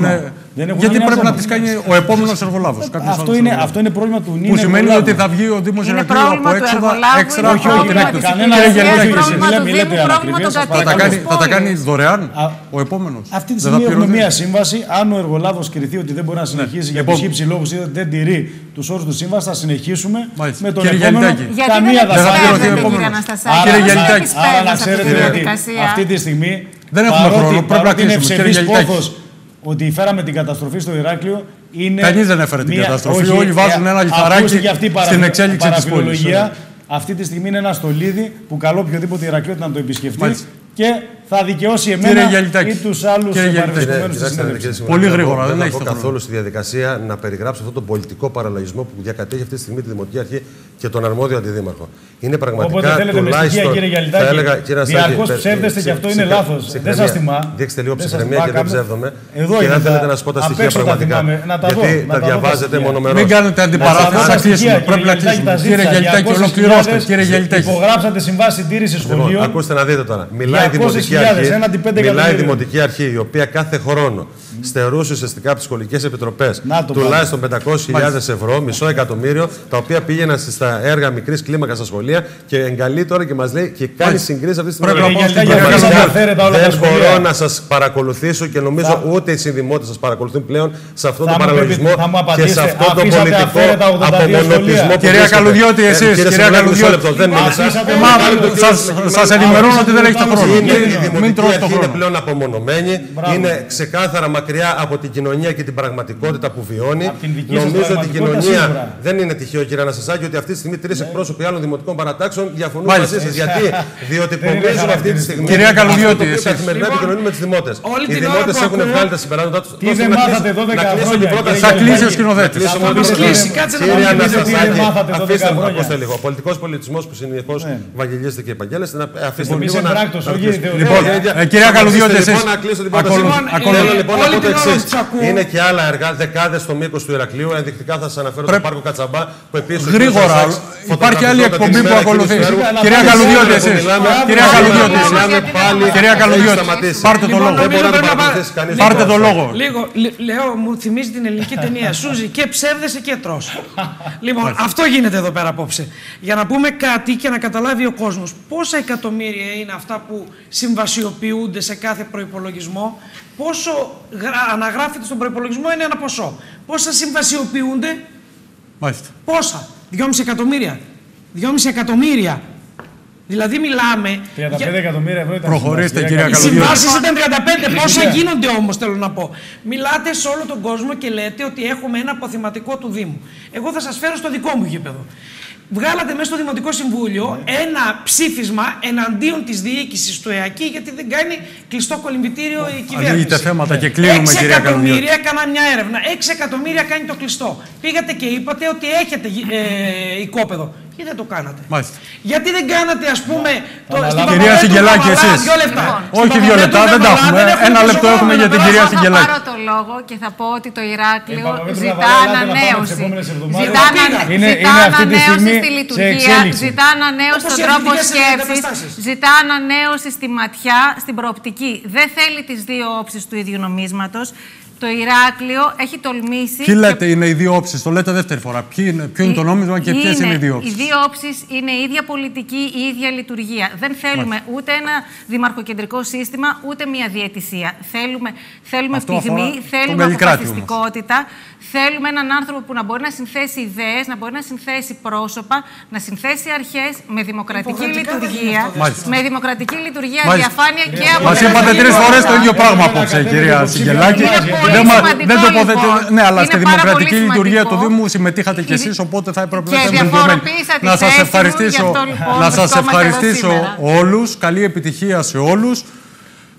S1: για
S2: έχουν
S1: πει.
S2: γίνει ακόμα.
S1: Είναι-
S2: Δεν έχουν
S1: Γιατί
S2: γίνει
S1: πρέπει να
S2: ακόμα.
S1: τις κάνει ο επόμενος εργολάβος. κάποιος
S2: Αυτό
S1: άλλος
S2: είναι,
S1: εργολάβος.
S2: αυτό είναι πρόβλημα του νυν
S1: Που σημαίνει
S2: εργολάβου.
S1: ότι θα βγει ο Δήμος
S5: Είναι
S1: Ηρακλείου από
S5: πρόβλημα του
S1: έξοδα
S5: εργολάβου,
S1: έξτρα
S5: είναι
S2: Όχι,
S1: από
S2: όχι,
S1: την
S5: πρόβλημα
S2: κανένα-
S5: της
S1: έκδοση.
S2: κανένα
S1: Κύριε
S5: οικογένειας,
S2: Γελιτάκη,
S1: Γελιτάκη,
S5: πρόβλημα
S2: μιλάτε-
S5: του
S2: μιλάτε
S5: Δήμου, πρόβλημα
S2: ανακριβές,
S5: των
S2: σας
S1: θα τα
S5: κατοίκων
S1: κάνει,
S5: της
S1: θα τα κάνει
S5: πόλης.
S1: δωρεάν
S2: Α,
S1: ο επόμενος.
S2: Αυτή τη
S1: Δεν θα
S2: στιγμή έχουμε
S1: πληρωθεί.
S2: μία σύμβαση. Αν ο εργολάβος κριθεί ότι δεν μπορεί να συνεχίσει για
S1: Λοιπόν.
S2: επισκέψη λόγους ή ότι δεν τηρεί τους όρους του σύμβασης, θα συνεχίσουμε
S1: Μάλιστα.
S2: με τον
S1: Κύριε
S2: επόμενο.
S1: Γελιτάκη.
S5: Γιατί
S2: Καμία
S5: δεν
S1: θα πληρωθεί ο
S5: επισπεύδεται,
S1: επόμενος.
S5: κύριε Αναστασάκη.
S2: Άρα,
S1: Κύριε
S5: δεν
S1: Γελιτάκη.
S2: άρα να
S5: επισπεύδεται σε αυτή
S2: ξέρετε
S5: τη
S2: ότι
S5: διαδικασία.
S2: αυτή τη στιγμή
S1: Δεν έχουμε
S2: παρότι-
S1: χρόνο, πρέπει να
S2: παρότι είναι
S1: κλείσουμε, κύριε
S2: ευσεβής
S1: Γελιτάκη.
S2: Πόθος ότι φέραμε την καταστροφή στο Ηράκλειο είναι.
S1: Κανείς δεν έφερε την
S2: μία-
S1: καταστροφή.
S2: όχι,
S1: Όλοι βάζουν
S2: ε,
S1: ένα λιθαράκι
S2: ακούστηκε αυτή η παρα-
S1: στην εξέλιξη της
S2: παραφιλολογία.
S1: πόλης.
S2: Αυτή τη στιγμή είναι ένα στολίδι που καλό οποιοδήποτε Ηρακλειώτη να το επισκεφτεί
S1: Μάλιστα.
S2: και θα δικαιώσει
S1: Κύριε
S2: εμένα
S1: Γελιτάκη.
S2: ή τους άλλους
S1: Κύριε Γελιτάκη.
S2: παρευρισκομένου στη
S3: Κοιτάξτε,
S2: συνέντευξη.
S3: κύριε Συμβουλάκη,
S1: Πολύ
S3: δεν
S1: γρήγορα,
S3: θα
S1: δεν
S3: μπω
S1: έχετε χρόνο.
S3: καθόλου στη διαδικασία να περιγράψω αυτόν τον πολιτικό παραλογισμό που διακατέχει αυτή τη στιγμή τη Δημοτική Αρχή και τον αρμόδιο αντιδήμαρχο. Είναι πραγματικά
S2: Όποτε θέλετε με στοιχεία,
S3: τουλάχιστον.
S2: κύριε Γιαλιτάκη,
S3: θα έλεγα, κύριε Αστάκη,
S2: διαρκώς
S3: πε-
S2: ψεύδεστε και αυτό είναι
S3: ψυχρα-
S2: λάθος. Δεν
S3: ψυχραιμία.
S2: σας τιμά.
S3: Δείξτε λίγο
S2: Δεν σας
S3: ψυχραιμία
S2: τιμά,
S3: και δεν
S2: κάντε-
S3: ψεύδομαι.
S2: Εδώ
S3: και
S2: είναι
S3: δεν
S2: τα-
S3: θέλετε να σας πω τα
S2: απ'
S3: στοιχεία
S2: έξω τα
S3: πραγματικά.
S2: θυμάμαι. Να τα δω,
S3: Γιατί
S2: να
S3: τα
S2: τα δω τα
S3: διαβάζετε
S2: στοιχεία.
S3: μονομερό.
S1: Μην κάνετε αντιπαράθεση. Θα κλείσουμε. Πρέπει να κλείσουμε. Κύριε Γελιτάκη, ολοκληρώστε. Κύριε Γελιτάκη.
S2: Υπογράψατε συμβάσεις συντήρηση
S3: Λοιπόν,
S2: σχολείων.
S3: ακούστε να δείτε τώρα. Μιλάει η
S2: 200.000
S3: Δημοτική Αρχή.
S2: έναντι 5
S3: Μιλάει η
S2: εκατομμύριων.
S3: Δημοτική Αρχή, η οποία κάθε χρόνο στερούσε ουσιαστικά από τις σχολικές επιτροπές
S2: Να το
S3: τουλάχιστον 500.000 ευρώ, μισό εκατομμύριο, τα οποία πήγαιναν στα έργα μικρής κλίμακας στα σχολεία και εγκαλεί τώρα και μας λέει και κάνει
S1: Μάλιστα.
S3: συγκρίσεις αυτής της
S1: Πρέπει
S3: στιγμή.
S1: να πάω στην
S2: Γελιτάκη,
S1: κυρία
S2: αφήσατε
S1: Καλογιώτη.
S2: αυθαίρετα όλα τα
S3: Δεν
S2: σχολεία.
S3: μπορώ να σας παρακολουθήσω και νομίζω ούτε οι συνδημότες σας παρακολουθούν πλέον σε αυτόν
S2: Θα
S3: τον
S2: μου
S3: παραλογισμό
S2: πρέπει- θα μου
S3: και
S2: απαντήσετε,
S3: σε αυτόν τον
S2: αφήσατε
S3: πολιτικό
S2: αυθαίρετα 82
S3: απομονωτισμό
S2: σχολεία.
S3: που
S1: Κυρία
S3: βρίσκεται.
S1: Καλουδιώτη,
S3: Ε,
S1: εσείς,
S3: κύριε
S1: κυρία
S3: Συμβουλάκη, μισό
S1: Καλουδιώτη.
S3: λεπτό, δεν μίλησα.
S2: Αφήσατε
S3: Ε,
S2: μα-
S3: μάλλον το κύριο
S1: Σας,
S3: συγκεκριμένο-
S1: σας ενημερώνω ότι δεν έχετε χρόνο.
S3: είναι η
S1: Μην
S3: Δημοτική
S1: τρώτε το
S3: Αρχή είναι
S1: χρόνο.
S3: πλέον απομονωμένη,
S2: Μπράβο.
S3: είναι ξεκάθαρα μακριά από την κοινωνία και την πραγματικότητα που βιώνει.
S2: Από την δική σας
S3: Νομίζω ότι η
S2: πραγματικότητα
S3: κοινωνία
S2: σίγουρα.
S3: δεν είναι τυχαίο, κύριε Αναστασάκη, ότι αυτή τη στιγμή τρεις εκπρόσωποι άλλων δημοτικών παρατάξεων διαφωνούν
S1: Μάλιστα.
S3: μαζί σας. Γιατί, διότι
S2: Δεν είναι
S3: υπομίζουν αυτή τη στιγμή.
S1: Κυρία Καλουδιώτη,
S3: αυτό το οποίο
S1: εσείς.
S3: καθημερινά
S4: Λοιπόν,
S3: επικοινωνούν με του δημότες.
S4: όλη
S3: Οι
S4: την
S3: δημότες
S4: ώρα που
S3: έχουν
S4: ακούω-
S3: βγάλει τα συμπεράσματά τους.
S2: Τι δεν μάθατε 12 χρόνια, κύριε
S1: Θα κλείσει ο
S2: Γελιτάκη.
S1: σκηνοθέτη.
S3: κλείσω
S2: Θα
S3: μόνο
S2: μας
S3: το
S2: κλείσει,
S3: θέμα.
S4: κάτσε να
S3: Κύριε
S4: μας πείτε
S2: τι δεν
S3: Αναστασάκη,
S2: μάθατε 12
S3: αφήστε μου,
S2: χρόνια.
S3: ακούστε λίγο. Ο πολιτικός πολιτισμός που συνεχώς
S2: Ναι.
S3: βαγγελίζεται και επαγγέλλεστε, να αφήστε μου
S2: Εμείς
S3: λίγο να.
S2: εμπράκτος,
S3: να
S2: όχι
S3: κλείσω.
S2: θεωρητικά.
S1: Λοιπόν,
S3: Ε,
S1: ε, κυρία
S3: θα
S1: Καλουδιώτη,
S3: αφήσετε,
S1: εσείς.
S3: λοιπόν, να κλείσω την πρότασή
S1: Ακολου-
S3: μου.
S4: Λοιπόν,
S1: ακολου-
S3: Θέλω λοιπόν να
S4: όλη
S3: πω το
S4: την ώρα
S3: εξή.
S4: τους ακούω.
S3: Είναι και άλλα έργα, δεκάδες στο μήκος του Ηρακλείου. Ενδεικτικά θα σας αναφέρω το
S1: Πρέπει-
S3: πάρκο Κατσαμπά που επίσης.
S1: Γρήγορα. Υπάρχει άλλη εκπομπή που ακολουθεί. Κυρία Καλουδιώτη, εσείς. Κυρία Καλουδιώτη, εσείς. Κυρία Καλουδιώτη, πάρτε το
S4: Λοιπόν,
S1: λόγο.
S3: Δεν μπορεί να
S4: Νομίζω
S3: το
S4: πρέπει να
S3: παρακολουθήσει κανεί.
S1: Πάρτε το λόγο.
S4: Λίγο, λε- λέω, μου θυμίζει την ελληνική ταινία. Σούζη και ψεύδεσαι και τρως. λοιπόν, αυτό γίνεται εδώ πέρα απόψε. Για να πούμε κάτι και να καταλάβει ο κόσμος. Πόσα εκατομμύρια είναι αυτά που συμβασιοποιούνται σε κάθε προπολογισμό, πόσο γρα- αναγράφεται στον προπολογισμό είναι ένα ποσό. Πόσα συμβασιοποιούνται,
S1: Μάλιστα.
S4: πόσα; 2,5 εκατομμύρια. 2,5 εκατομμύρια. Δηλαδή μιλάμε.
S2: 35 εκατομμύρια ευρώ ήταν
S1: Προχωρήστε,
S2: συμβάση,
S1: κυρία
S4: Οι
S1: Καλουδιώτη.
S4: συμβάσεις ήταν 35. Πόσα
S2: Φυσικά.
S4: γίνονται όμως, θέλω να πω. Μιλάτε σε όλο τον κόσμο και λέτε ότι έχουμε ένα αποθηματικό του Δήμου. Εγώ θα σας φέρω στο δικό μου γήπεδο. Βγάλατε μέσα στο Δημοτικό Συμβούλιο ένα ψήφισμα εναντίον της διοίκησης του ΕΑΚΗ γιατί δεν κάνει κλειστό κολυμβητήριο η κυβέρνηση.
S1: Ανοίγετε θέματα και κλείνουμε,
S4: 6
S1: κυρία
S4: εκατομμύρια
S1: Καλουδιώτη.
S4: έκανα μια έρευνα. 6 εκατομμύρια κάνει το κλειστό. Πήγατε και είπατε ότι έχετε ε, οικόπεδο. Και δεν το κάνατε.
S1: Μάλιστα.
S4: Γιατί δεν κάνατε, ας πούμε. Το,
S2: Αναλάβετε.
S4: στην
S1: Κυρία
S4: Παπαδέτου
S1: Συγγελάκη,
S4: Καβαλά,
S1: εσείς.
S4: Δύο λεπτά.
S5: Λοιπόν.
S4: Στην
S1: Όχι δύο
S4: Παπαδέτου
S1: λεπτά, δεν τα
S4: Καβαλά
S1: έχουμε.
S4: έχουμε
S1: Ένα
S4: τόσο
S1: λεπτό
S4: χρόνο
S1: έχουμε
S4: να
S1: για την
S4: περάσουμε.
S1: κυρία
S5: Εγώ θα
S1: Συγγελάκη.
S5: πάρω το λόγο και θα πω ότι το Ηράκλειο
S2: Η Παπαδέτρου
S5: ζητά
S2: Καβαλά, έλατε να πάμε τις
S5: ανανέωση.
S2: επόμενες εβδομάδες.
S5: Ζητά,
S4: Εγώ πήγα.
S5: ανα-
S2: Είναι-
S5: ζητά
S2: είναι αυτή τη
S5: ανανέωση
S2: στιγμή
S5: στη
S2: σε
S5: λειτουργία,
S2: εξέλιξη.
S5: ζητά ανανέωση
S4: Όπως
S5: στον
S4: οι
S5: τρόπο
S4: εθνικές
S5: σκέψης,
S4: εγκαταστάσεις.
S5: ζητά ανανέωση στη ματιά, στην προοπτική. Δεν θέλει τις δύο όψεις του ίδιου νομίσματος. Το Ηράκλειο έχει τολμήσει.
S1: Ποιοι
S5: και-
S1: λέτε είναι οι δύο όψεις, το λέτε δεύτερη φορά. Ποιοι είναι, ποιο είναι το νόμισμα και ποιες είναι οι δύο
S5: Οι
S1: όψει.
S5: δύο όψεις είναι η ίδια πολιτική, η ίδια λειτουργία. Δεν θέλουμε ούτε ένα δημαρχοκεντρικό σύστημα, ούτε μια διαιτησία. Θέλουμε, θέλουμε
S1: Αυτό αφορά
S5: πυγμή,
S1: τον
S5: θέλουμε
S1: Καλλικράτη
S5: αποφασιστικότητα. Θέλουμε έναν άνθρωπο που να μπορεί να συνθέσει ιδέες, να μπορεί να συνθέσει πρόσωπα, να συνθέσει αρχές με δημοκρατική
S4: Υποχρεωτικά δεν είναι
S5: λειτουργία.
S4: αυτό,
S1: Μάλιστα.
S5: Με δημοκρατική λειτουργία,
S1: Μάλιστα.
S5: διαφάνεια και
S1: Μας είπατε
S5: αποτελεσματικότητα.
S1: τρεις φορές το ίδιο πράγμα
S2: Κύριε
S1: απόψε,
S2: Κατέβη,
S1: κυρία
S2: υποψήφια
S1: Συγγελάκη.
S2: μας.
S5: Είναι πολύ
S1: δεν, μα-
S5: σημαντικό,
S1: δεν τοποθετεί.
S5: λοιπόν.
S1: Ναι, αλλά
S5: Είναι
S1: στη
S5: πάρα
S1: δημοκρατική
S5: πολύ
S1: λειτουργία του
S5: σημαντικό.
S1: Δήμου συμμετείχατε κι εσείς,
S5: Ήδη-
S1: οπότε θα έπρεπε
S5: Και
S1: να είστε εμπλεκμένοι.
S5: διαφοροποίησα τη
S1: Να σας
S5: θέση μου,
S1: ευχαριστήσω,
S5: γι' αυτό, λοιπόν,
S1: να σας
S5: βρισκόμαστε εδώ
S1: ευχαριστήσω
S5: σήμερα.
S1: όλους. Καλή επιτυχία σε όλους.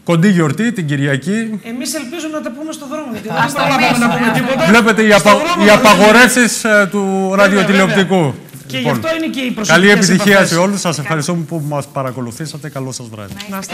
S1: Κοντή γιορτή την Κυριακή.
S4: Εμείς ελπίζουμε να τα πούμε στον δρόμο. Γιατί
S5: Ας
S4: δεν
S5: το
S4: προλάβαμε να
S5: ελπίσουμε.
S4: πούμε τίποτα.
S1: Βλέπετε οι, απα...
S4: Στον δρόμο
S1: οι
S4: θα
S1: απαγορεύσεις του ραδιοτηλεοπτικού.
S4: Και γι'
S1: Λοιπόν,
S4: αυτό είναι και οι
S1: Καλή
S4: προσωπικές
S1: επιτυχία
S4: επαφές.
S1: σε όλους. Σας ευχαριστούμε που μας παρακολουθήσατε. Καλό σας βράδυ.
S4: Να είστε.